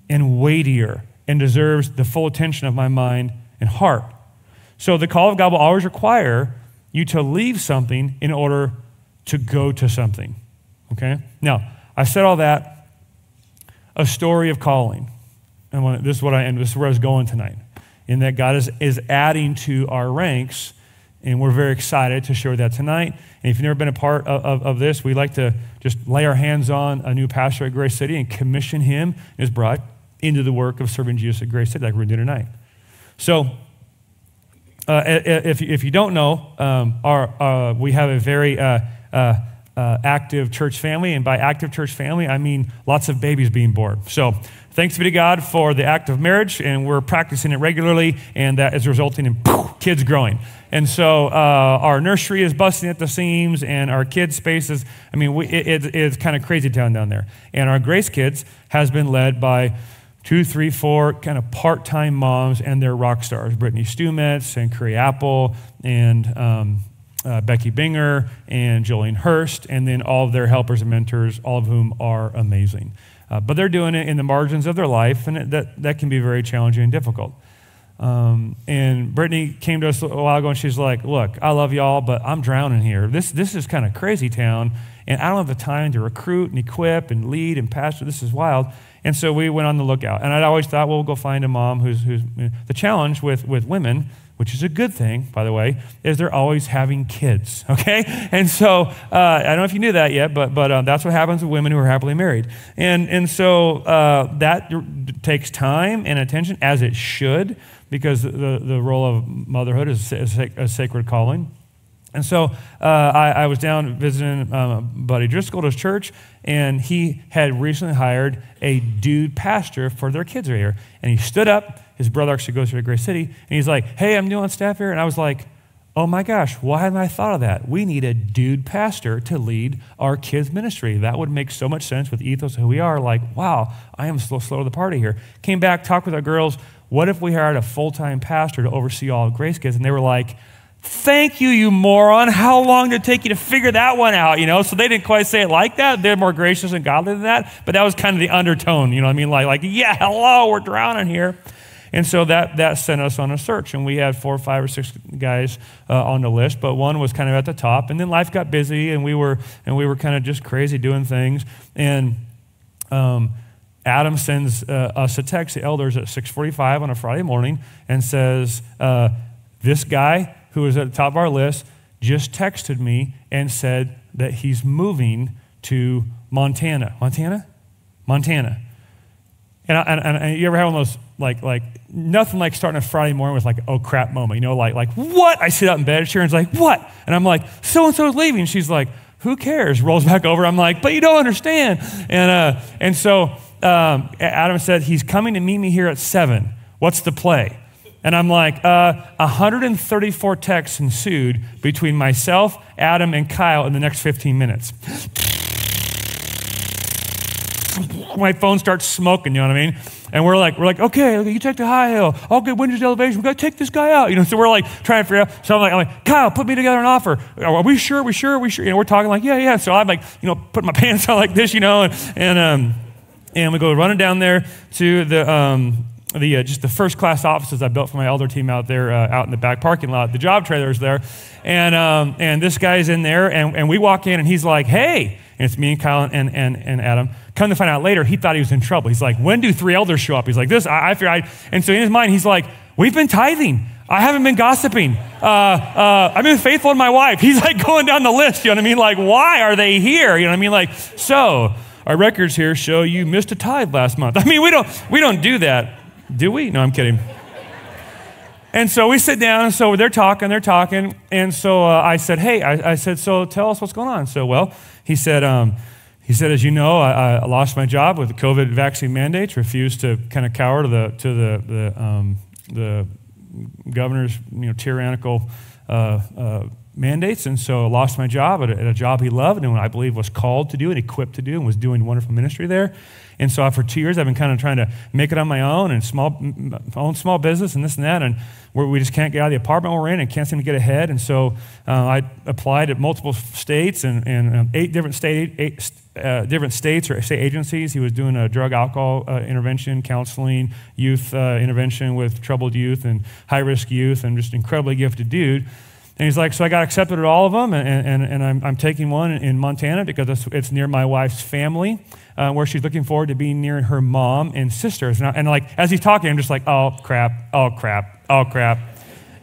and weightier and deserves the full attention of my mind and heart. So the call of God will always require you to leave something in order to go to something. Okay? Now, I said all that, a story of calling. And this is what I this is where I was going tonight. In that God is, is adding to our ranks, and we're very excited to share that tonight. And if you've never been a part of, of, of this, we like to just lay our hands on a new pastor at Grace City and commission him and his bride into the work of serving Jesus at Grace City, like we're doing tonight. So, uh, if, if you don't know, um, our, uh, we have a very uh, uh active church family. And by active church family, I mean lots of babies being born. So thanks be to God for the act of marriage, and we're practicing it regularly, and that is resulting in poof, kids growing. And so uh, our nursery is busting at the seams, and our kids' spaces, I mean, we, it, it, it's kind of crazy town down there. And our Grace Kids has been led by two, three, four kind of part time moms, and they're rock stars Brittany Stumets and Curry Apple and um, uh, Becky Binger and Jillian Hurst, and then all of their helpers and mentors, all of whom are amazing. Uh, but they're doing it in the margins of their life, and it, that, that can be very challenging and difficult. Um, and Brittany came to us a while ago, and she's like, "Look, I love y'all, but I'm drowning here. This this is kind of crazy town, and I don't have the time to recruit and equip and lead and pastor. This is wild." And so we went on the lookout. And I'd always thought, well, we'll go find a mom who's, who's the challenge with, with women which is a good thing, by the way, is they're always having kids, okay? And so, uh, I don't know if you knew that yet, but, but uh, that's what happens with women who are happily married. And, and so uh, that takes time and attention, as it should, because the, the role of motherhood is a, sacred calling. And so uh, I, I, was down visiting um, Buddy Driscoll at his church, and he had recently hired a dude pastor for their kids right here. And he stood up his brother actually goes to Grace City, and he's like, Hey, I'm new on staff here. And I was like, oh my gosh, why haven't I thought of that? We need a dude pastor to lead our kids' ministry. That would make so much sense with ethos who we are. Like, wow, I am slow, slow to the party here. Came back, talked with our girls. What if we hired a full time pastor to oversee all of Grace Kids? And they were like, Thank you, you moron. How long did it take you to figure that one out? You know, so they didn't quite say it like that. They're more gracious and godly than that. But that was kind of the undertone. You know what I mean? Like, like yeah, hello, we're drowning here. And so that, that sent us on a search. And we had four, five, or six guys uh, on the list, but one was kind of at the top. And then life got busy, and we were, and we were kind of just crazy doing things. And um, Adam sends uh, us a text, the elders, at 6:45 on a Friday morning, and says, uh, "This guy who was at the top of our list just texted me and said that he's moving to Montana. Montana, Montana." And, and, and, you ever have one of those like like nothing like starting a Friday morning with like oh crap moment, you know, like like what? I sit up in bed, Sharon's like what? And I'm like so and so is leaving. She's like who cares? Rolls back over. I'm like but you don't understand. And uh, and so um, Adam said he's coming to meet me here at seven. What's the play? And I'm like, uh, 134 texts ensued between myself, Adam, and Kyle in the next 15 minutes my phone starts smoking, you know what I mean? And we're like, we're like, okay, you take the high hill. Okay, windows elevation. We got to take this guy out. You know, so we're like trying to figure out. So I'm like, I'm like, Kyle, put me together an offer. Are we sure? Are we sure? Are we sure? You know, we're talking like, yeah, yeah. So I'm like, you know, putting my pants on like this, you know, and and um, and we go running down there to the um, the uh, just the first class offices I built for my elder team out there uh, out in the back parking lot. The job trailer's there, and um, and this guy's in there, and, and we walk in, and he's like, hey, and it's me and Kyle and and, and Adam. Come to find out later, he thought he was in trouble. He's like, when do three elders show up? He's like, this, I, I I, and so in his mind, he's like, we've been tithing. I haven't been gossiping. Uh, uh, I've been faithful to my wife. He's like going down the list. You know what I mean? Like, why are they here? You know what I mean? Like, so our records here show you missed a tithe last month. I mean, we don't, we don't do that, do we? No, I'm kidding. And so we sit down, and so they're talking, they're talking. And so uh, I said, Hey, I, I, said, so tell us what's going on. So, well, he said, um, he said, as you know, I, I, lost my job with the COVID vaccine mandates, refused to kind of cower to the, to the, the, um, the governor's you know, tyrannical uh, uh, mandates. And so I lost my job at a, at a, job he loved and I believe was called to do and equipped to do and was doing wonderful ministry there. And so for two years, I've been kind of trying to make it on my own and small, own small business and this and that. And we just can't get out of the apartment we're in and can't seem to get ahead. And so uh, I applied at multiple states and, and um, eight different state, eight, uh, different states or state agencies. He was doing a drug alcohol uh, intervention, counseling, youth uh, intervention with troubled youth and high risk youth, and just incredibly gifted dude. And he's like, so I got accepted at all of them, and, and, and I'm, I'm taking one in Montana because it's, it's near my wife's family, uh, where she's looking forward to being near her mom and sisters. And, I, and like, as he's talking, I'm just like, oh crap, oh crap, oh crap.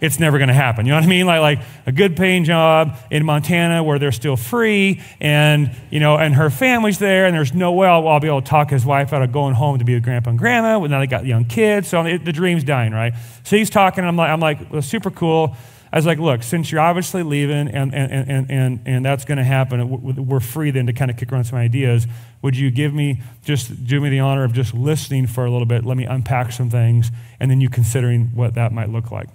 It's never going to happen. You know what I mean? Like, like a good paying job in Montana where they're still free, and you know, and her family's there, and there's no way I'll, I'll be able to talk his wife out of going home to be with grandpa and grandma. Well, now they got young kids, so it, the dream's dying, right? So he's talking, and I'm like, I'm like, well, super cool. I was like, look, since you're obviously leaving and, and, and, and, and that's going to happen, we're free then to kind of kick around some ideas. Would you give me, just do me the honor of just listening for a little bit? Let me unpack some things and then you considering what that might look like.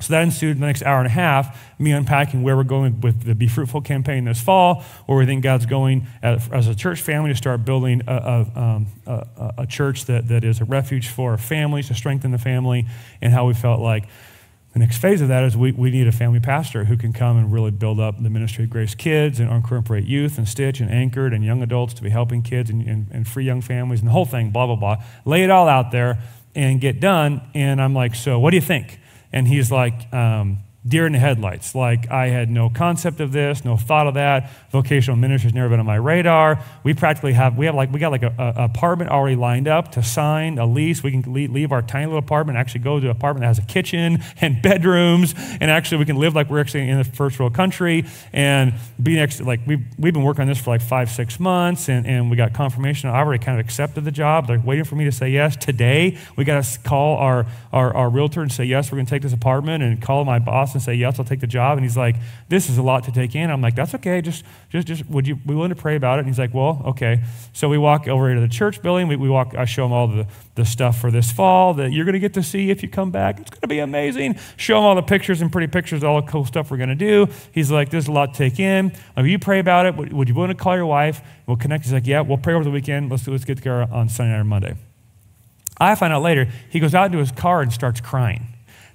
So that ensued the next hour and a half, me unpacking where we're going with the Be Fruitful campaign this fall, where we think God's going as, a church family to start building a, a, um, a, a church that, that is a refuge for families, to strengthen the family, and how we felt like the next phase of that is we, we need a family pastor who can come and really build up the ministry of Grace Kids and incorporate youth and Stitch and Anchored and young adults to be helping kids and, and, and free young families and the whole thing, blah, blah, blah. Lay it all out there and get done. And I'm like, so what do you think? And he's like, um, deer in the headlights. Like, I had no concept of this, no thought of that. Vocational ministry's never been on my radar. We practically have, we have like, we got like a, apartment already lined up to sign, a lease. We can leave, our tiny little apartment, actually go to an apartment that has a kitchen and bedrooms, and actually we can live like we're actually in a first world country and be next, like, we've, we've been working on this for like five, six months, and, and we got confirmation. I already kind of accepted the job. They're waiting for me to say yes. Today, we got to call our, our, our realtor and say, yes, we're going to take this apartment and call my boss boss and say, yes, I'll take the job. And he's like, this is a lot to take in. I'm like, that's okay. Just, just, just, would you be willing to pray about it? And he's like, well, okay. So we walk over to the church building. We, we walk, I show him all the, the stuff for this fall that you're going to get to see if you come back. It's going to be amazing. Show him all the pictures and pretty pictures, all the cool stuff we're going to do. He's like, there's a lot to take in. Like, you pray about it. Would, would you be willing to call your wife? We'll connect. He's like, yeah, we'll pray over the weekend. Let's, let's get together on Sunday night or Monday. I find out later, he goes out into his car and starts crying.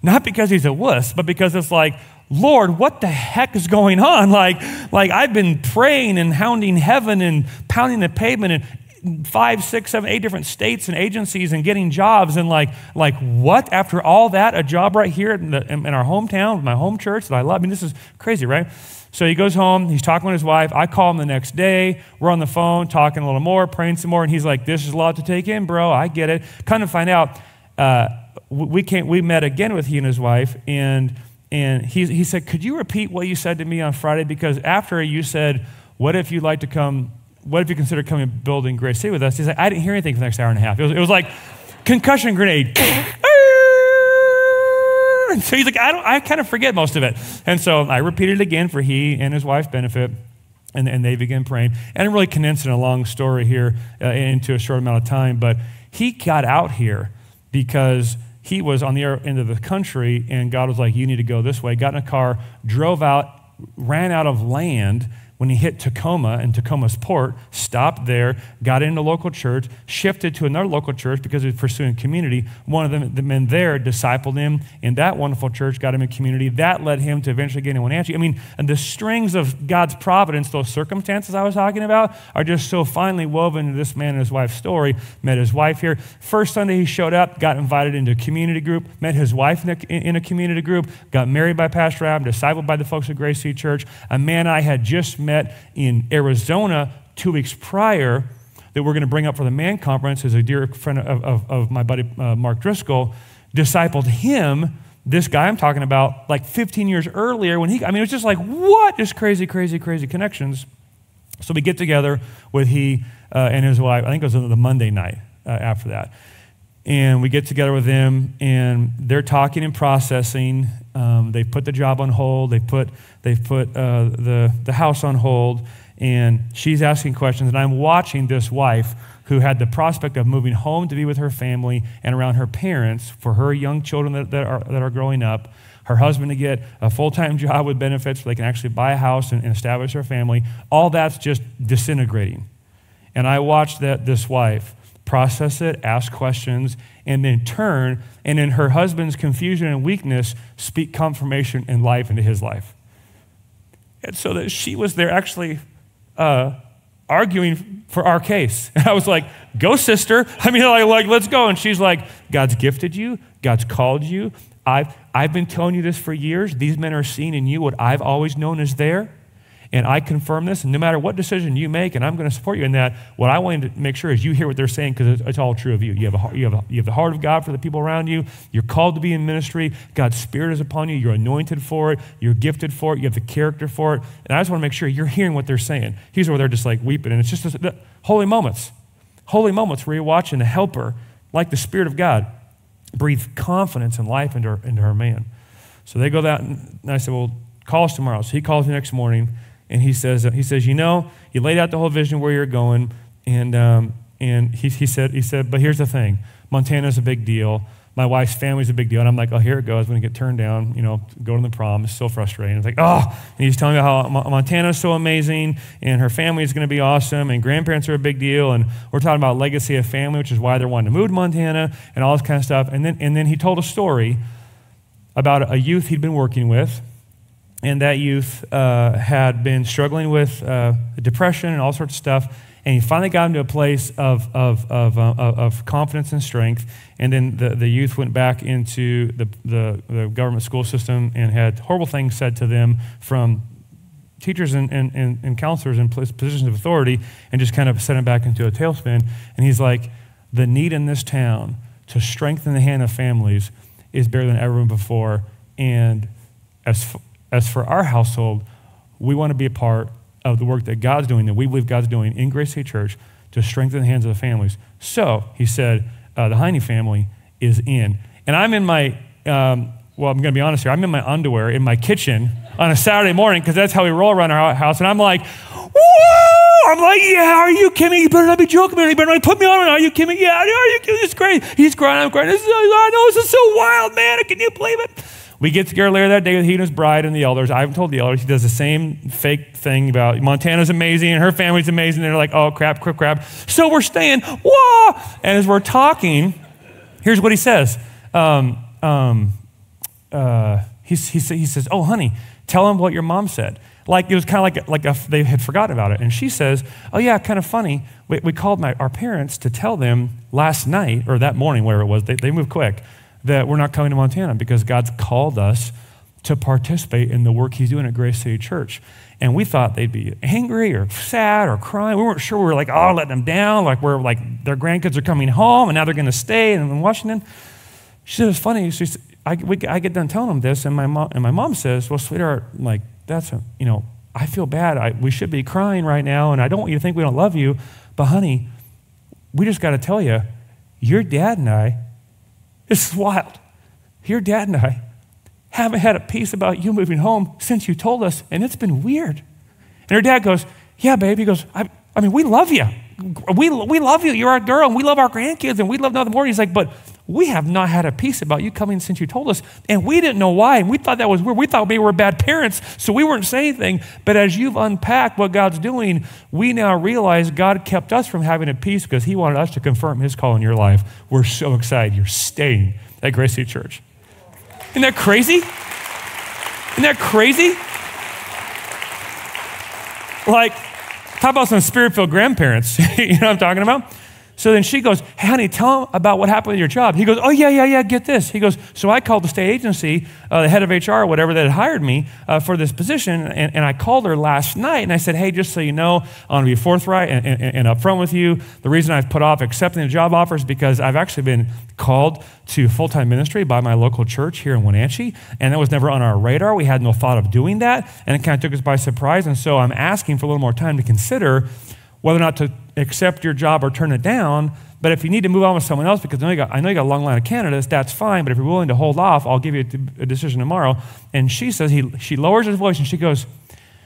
Not because he's a wuss, but because it's like, Lord, what the heck is going on? Like, like I've been praying and hounding heaven and pounding the pavement in five, six, seven, eight different states and agencies and getting jobs and like, like what? After all that, a job right here in, the, in our hometown, my home church that I love. I mean, this is crazy, right? So he goes home, he's talking with his wife. I call him the next day. We're on the phone, talking a little more, praying some more, and he's like, This is a lot to take in, bro. I get it. Kind of find out, uh, we, came, we met again with he and his wife, and, and he, he said, Could you repeat what you said to me on Friday? Because after you said, What if you'd like to come? What if you consider coming building Grace City with us? He's like, I didn't hear anything for the next hour and a half. It was, it was like concussion grenade. And so he's like, I, don't, I kind of forget most of it. And so I repeated it again for he and his wife's benefit. And, and they began praying. And I'm really condensing a long story here uh, into a short amount of time. But he got out here because he was on the end of the country, and God was like, You need to go this way. Got in a car, drove out, ran out of land when he hit Tacoma and Tacoma's port, stopped there, got into local church, shifted to another local church because he was pursuing community. One of them, the men there discipled him in that wonderful church, got him in community. That led him to eventually getting into Wenatchee. I mean, and the strings of God's providence, those circumstances I was talking about, are just so finely woven into this man and his wife's story. Met his wife here. First Sunday he showed up, got invited into a community group, met his wife in a, community group, got married by Pastor Adam, discipled by the folks at Grace Church. A man I had just met in Arizona two weeks prior that we're going to bring up for the man conference as a dear friend of, of, of my buddy uh, Mark Driscoll discipled him this guy I'm talking about like 15 years earlier when he, I mean, it was just like, what? Just crazy, crazy, crazy connections. So we get together with he uh, and his wife, I think it was the Monday night uh, after that. And we get together with them, and they're talking and processing. Um, they put the job on hold. They put they've put uh, the the house on hold, and she's asking questions. And I'm watching this wife who had the prospect of moving home to be with her family and around her parents for her young children that, that are that are growing up. Her husband to get a full time job with benefits so they can actually buy a house and, and establish their family. All that's just disintegrating. And I watched that this wife process it, ask questions, and then turn, and in her husband's confusion and weakness, speak confirmation and life into his life. And so that she was there actually uh, arguing for our case. And I was like, go, sister. I mean, like, like, let's go. And she's like, God's gifted you, God's called you. I've, I've been telling you this for years. These men are seeing in you what I've always known is there. And I confirm this, and no matter what decision you make, and I'm going to support you in that, what I want to make sure is you hear what they're saying because it's, all true of you. You have, a, you, have a, you have the heart of God for the people around you. You're called to be in ministry. God's Spirit is upon you. You're anointed for it. You're gifted for it. You have the character for it. And I just want to make sure you're hearing what they're saying. Here's where they're just like weeping. And it's just this, the, holy moments. Holy moments where you're watching the helper, like the Spirit of God, breathe confidence and life into her, into her man. So they go out, and I said, Well, call us tomorrow. So he calls me next morning and he says, he says, you know, you laid out the whole vision where you're going, and, um, and he, he, said, he said, but here's the thing, Montana's a big deal. My wife's family's a big deal. And I'm like, oh, here it goes. I'm going to get turned down, you know, go to the prom. It's so frustrating. It's like, oh, and he's telling me how Montana's so amazing and her family is going to be awesome and grandparents are a big deal. And we're talking about legacy of family, which is why they're wanting to move to Montana and all this kind of stuff. And then, and then he told a story about a youth he'd been working with and that youth uh, had been struggling with uh, depression and all sorts of stuff. And he finally got into a place of, of, of, uh, of confidence and strength. And then the, the youth went back into the, the, the, government school system and had horrible things said to them from teachers and, and, and, and counselors in positions of authority and just kind of sent him back into a tailspin. And he's like, the need in this town to strengthen the hand of families is bigger than ever before. And as, as for our household, we want to be a part of the work that God's doing, that we believe God's doing in Grace City Church to strengthen the hands of the families. So, he said, uh, the Heine family is in. And I'm in my, um, well, I'm going to be honest here. I'm in my underwear in my kitchen on a Saturday morning because that's how we roll around our house. And I'm like, whoa! I'm like, yeah, are you kidding me? You better not be joking, man. You better not put me on. Are you kidding me? Yeah, are you kidding me? It's great. He's crying. I'm crying. This is, I know this is so wild, man. Can you believe it? We get together later that day with he and his bride and the elders. I haven't told the elders. He does the same fake thing about Montana's amazing and her family's amazing. They're like, oh, crap, crap, crap. So we're staying. Whoa! And as we're talking, here's what he says. Um, um, uh, he, he, he says, oh, honey, tell him what your mom said. Like it was kind of like, like a, they had forgotten about it. And she says, oh, yeah, kind of funny. We, we called my, our parents to tell them last night or that morning, whatever it was, they, they moved quick that we're not coming to Montana because God's called us to participate in the work He's doing at Grace City Church. And we thought they'd be angry or sad or crying. We weren't sure. We were like, oh, let them down. Like we're like their grandkids are coming home and now they're going to stay in Washington. She said, it's funny. She said, I, we, I get done telling them this, and my mom and my mom says, well, sweetheart, like that's a, you know, I feel bad. I, we should be crying right now, and I don't want you to think we don't love you, but honey, we just got to tell you, your dad and I this is wild. Your dad and I haven't had a peace about you moving home since you told us, and it's been weird. And her dad goes, Yeah, babe. He goes, I, I mean, we love you. We, we love you. You're our girl, and we love our grandkids, and we love nothing more. He's like, But we have not had a peace about you coming since you told us. And we didn't know why. And we thought that was weird. We thought we were bad parents, so we weren't saying anything. But as you've unpacked what God's doing, we now realize God kept us from having a peace because He wanted us to confirm His call in your life. We're so excited you're staying at Grace City Church. Isn't that crazy? Isn't that crazy? Like, how about some spirit filled grandparents? you know what I'm talking about? So then she goes, hey, honey, tell him about what happened with your job. He goes, oh, yeah, yeah, yeah, get this. He goes, so I called the state agency, uh, the head of HR or whatever that had hired me uh, for this position, and, and, I called her last night, and I said, hey, just so you know, I want to be forthright and, and, and upfront with you. The reason I've put off accepting the job offer is because I've actually been called to full-time ministry by my local church here in Wenatchee, and that was never on our radar. We had no thought of doing that, and it kind of took us by surprise, and so I'm asking for a little more time to consider whether or not to accept your job or turn it down. But if you need to move on with someone else, because I know you got, know you got a long line of candidates, that's fine. But if you're willing to hold off, I'll give you a decision tomorrow. And she says, he, she lowers her voice and she goes,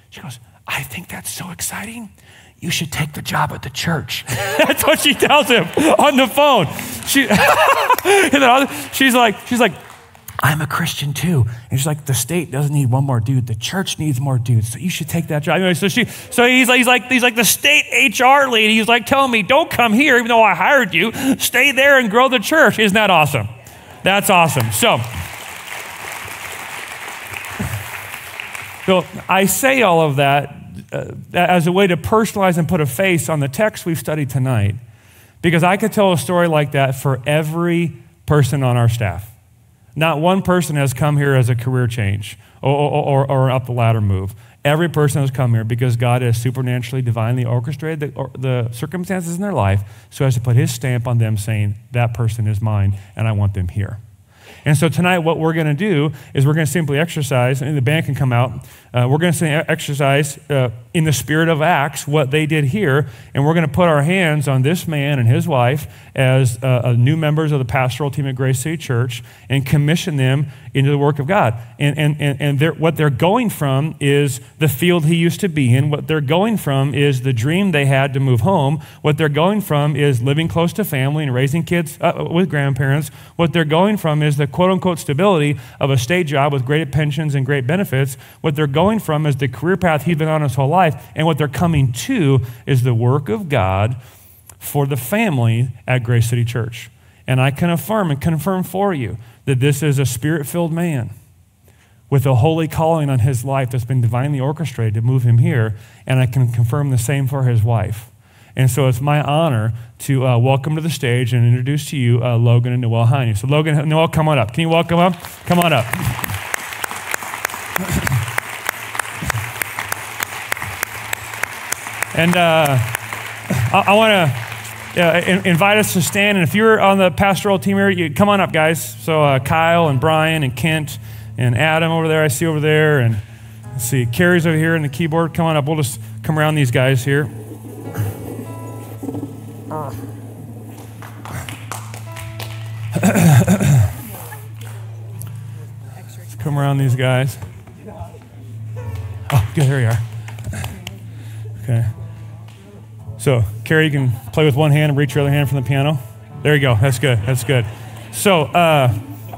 she goes, I think that's so exciting. You should take the job at the church. that's what she tells him on the phone. She, she's like, she's like, I'm a Christian too. And she's like, the state doesn't need one more dude. The church needs more dudes. So you should take that job. So she, so he's like, he's like, he's like the state HR lady. He's like telling me, don't come here, even though I hired you. Stay there and grow the church. Isn't that awesome? That's awesome. So, so I say all of that uh, as a way to personalize and put a face on the text we've studied tonight, because I could tell a story like that for every person on our staff. Not one person has come here as a career change or, or, or, or up the ladder move. Every person has come here because God has supernaturally, divinely orchestrated the, the, circumstances in their life so as to put his stamp on them saying, that person is mine and I want them here. And so tonight, what we're going to do is we're going to simply exercise, and the band can come out. Uh, we're going to exercise uh, in the spirit of Acts what they did here, and we're going to put our hands on this man and his wife as uh, uh, new members of the pastoral team at Grace City Church and commission them into the work of God. And, and, and, and they're, what they're going from is the field he used to be in. What they're going from is the dream they had to move home. What they're going from is living close to family and raising kids uh, with grandparents. What they're going from is the quote unquote stability of a state job with great pensions and great benefits. What they're going from is the career path he's been on his whole life. And what they're coming to is the work of God for the family at Grace City Church. And I can affirm and confirm for you that this is a spirit filled man with a holy calling on his life that's been divinely orchestrated to move him here. And I can confirm the same for his wife. And so it's my honor to uh, welcome to the stage and introduce to you uh, Logan and Noel Heine. So, Logan, Noel, come on up. Can you welcome up? Come on up. And uh, I, I want to uh, invite us to stand. And if you're on the pastoral team here, you, come on up, guys. So uh, Kyle and Brian and Kent and Adam over there, I see over there. And let's see, Carrie's over here in the keyboard. Come on up. We'll just come around these guys here. come around these guys. Oh, good. Here we are. Okay. So, Carrie, you can play with one hand and reach your other hand from the piano. There you go. That's good. That's good. So, uh,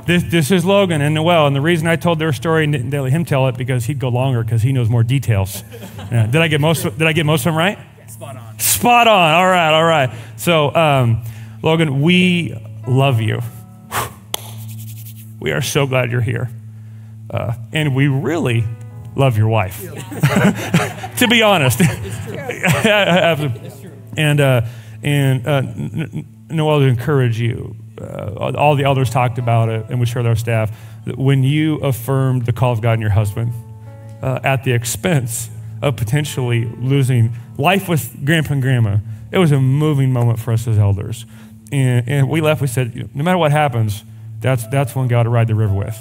this, this is Logan and Noel. And the reason I told their story and didn't let him tell it because he'd go longer because he knows more details. Yeah. Did I get most? Did I get most of them right? Spot on. Spot on. All right. All right. So, um, Logan, we love you. We are so glad you're here, uh, and we really love your wife. to be honest. and uh, and uh, Noel to encourage you. Uh, all the elders talked about it, and we shared our staff. When you affirmed the call of God in your husband uh, at the expense of potentially losing life with grandpa and grandma, it was a moving moment for us as elders. And, and we left, we said, no matter what happens, that's, that's one guy to ride the river with.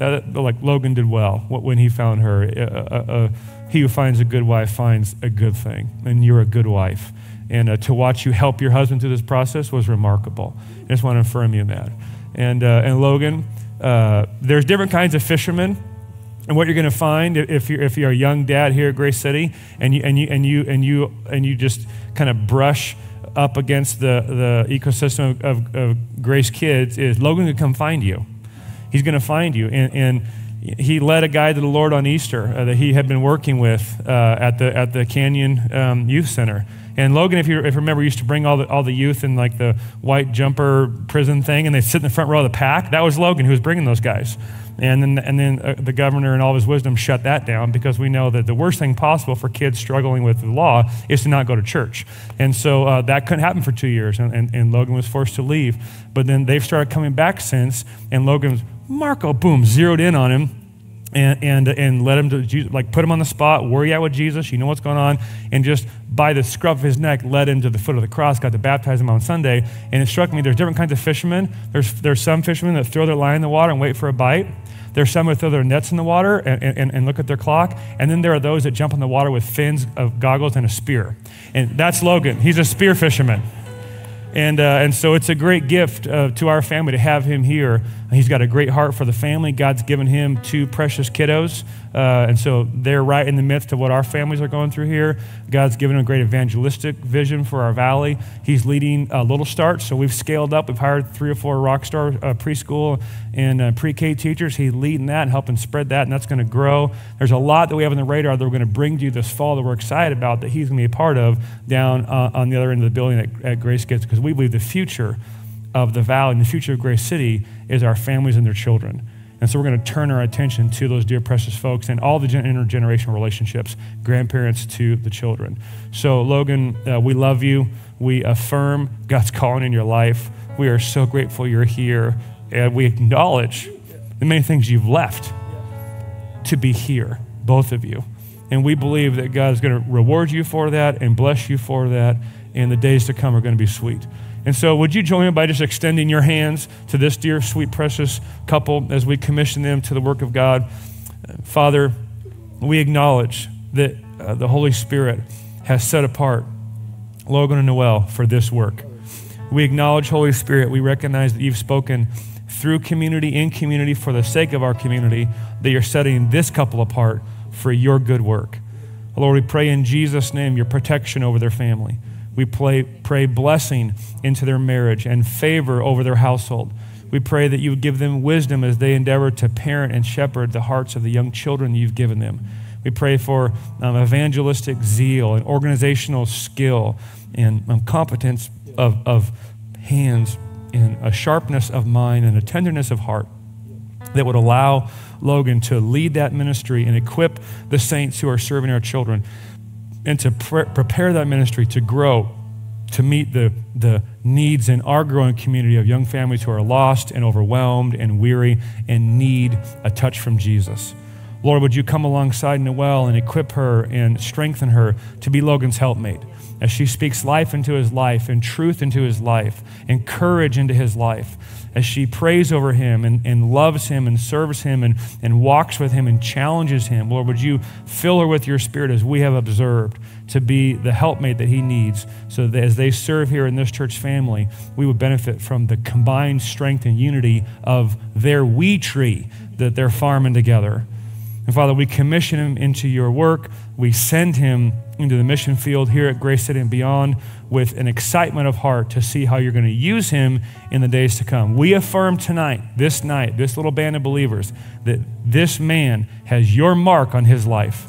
That, like Logan did well when he found her. Uh, uh, uh, he who finds a good wife finds a good thing, and you're a good wife. And uh, to watch you help your husband through this process was remarkable. I just want to affirm you in that. And, uh, and Logan, uh, there's different kinds of fishermen. And what you're going to find if you're, if you're a young dad here at Grace City and you, and you, and you, and you, and you just kind of brush up against the, the ecosystem of, of Grace Kids is Logan can come find you. He's going to find you. And, and, he led a guy to the Lord on Easter uh, that he had been working with uh, at, the, at the Canyon um, Youth Center. And Logan, if you, if you remember, used to bring all the, all the youth in like the white jumper prison thing, and they sit in the front row of the PAC. That was Logan who was bringing those guys. And then, and then uh, the governor, and all of his wisdom, shut that down because we know that the worst thing possible for kids struggling with the law is to not go to church. And so uh, that couldn't happen for two years, and, and, and Logan was forced to leave. But then they've started coming back since, and Logan's, Marco, boom, zeroed in on him and, and, and let him to Jesus, like put him on the spot where you at with jesus you know what's going on and just by the scruff of his neck led him to the foot of the cross got to baptize him on sunday and it struck me there's different kinds of fishermen. There's, there's some fishermen that throw their line in the water and wait for a bite. There's some that throw their nets in the water and, and, and look at their clock and then there are those that jump in the water with fins of goggles and a spear. And that's logan. He's a spear fisherman. And, uh, and so it's a great gift uh, to our family to have him here. He's got a great heart for the family. God's given him two precious kiddos uh, and so they're right in the midst of what our families are going through here. God's given him a great evangelistic vision for our valley. He's leading uh, Little Start, so we've scaled up. We've hired three or four Rockstar uh, preschool and uh, pre K teachers. He's leading that and helping spread that, and that's going to grow. There's a lot that we have on the radar that we're going to bring to you this fall that we're excited about that he's going to be a part of down uh, on the other end of the building at, at Grace Kids because we believe the future of the valley and the future of Grace City is our families and their children. And so we're going to turn our attention to those dear, precious folks and all the intergenerational relationships, grandparents to the children. So, Logan, uh, we love you. We affirm God's calling in your life. We are so grateful you're here. And we acknowledge the many things you've left to be here, both of you. And we believe that God is going to reward you for that and bless you for that. And the days to come are going to be sweet. And so, would you join me by just extending your hands to this dear, sweet, precious couple as we commission them to the work of God? Father, we acknowledge that uh, the Holy Spirit has set apart Logan and Noel for this work. We acknowledge, Holy Spirit, we recognize that you've spoken through community, in community, for the sake of our community, that you're setting this couple apart for your good work. Lord, we pray in Jesus' name your protection over their family. We pray, pray blessing into their marriage and favor over their household. We pray that you would give them wisdom as they endeavor to parent and shepherd the hearts of the young children you've given them. We pray for um, evangelistic zeal and organizational skill and um, competence of, of hands and a sharpness of mind and a tenderness of heart that would allow Logan to lead that ministry and equip the saints who are serving our children and to pre- prepare that ministry to grow to meet the, the needs in our growing community of young families who are lost and overwhelmed and weary and need a touch from Jesus. Lord, would you come alongside Noel and equip her and strengthen her to be Logan's helpmate as she speaks life into his life and truth into his life and courage into his life as she prays over him and, and loves him and serves him and, and walks with him and challenges him. Lord, would you fill her with your spirit as we have observed to be the helpmate that he needs so that as they serve here in this church family, we would benefit from the combined strength and unity of their we tree that they're farming together. And Father, we commission him into your work. We send him into the mission field here at Grace City and beyond with an excitement of heart to see how you're going to use him in the days to come. We affirm tonight, this night, this little band of believers, that this man has your mark on his life.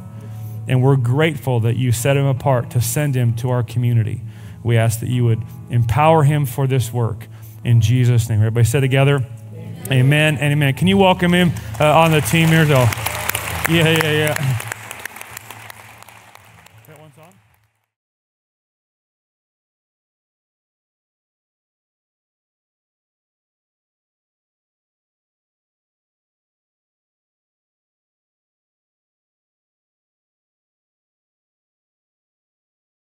And we're grateful that you set him apart to send him to our community. We ask that you would empower him for this work. In Jesus' name. Everybody say together, Amen, amen and amen. Can you welcome him uh, on the team here? So, yeah, yeah, yeah.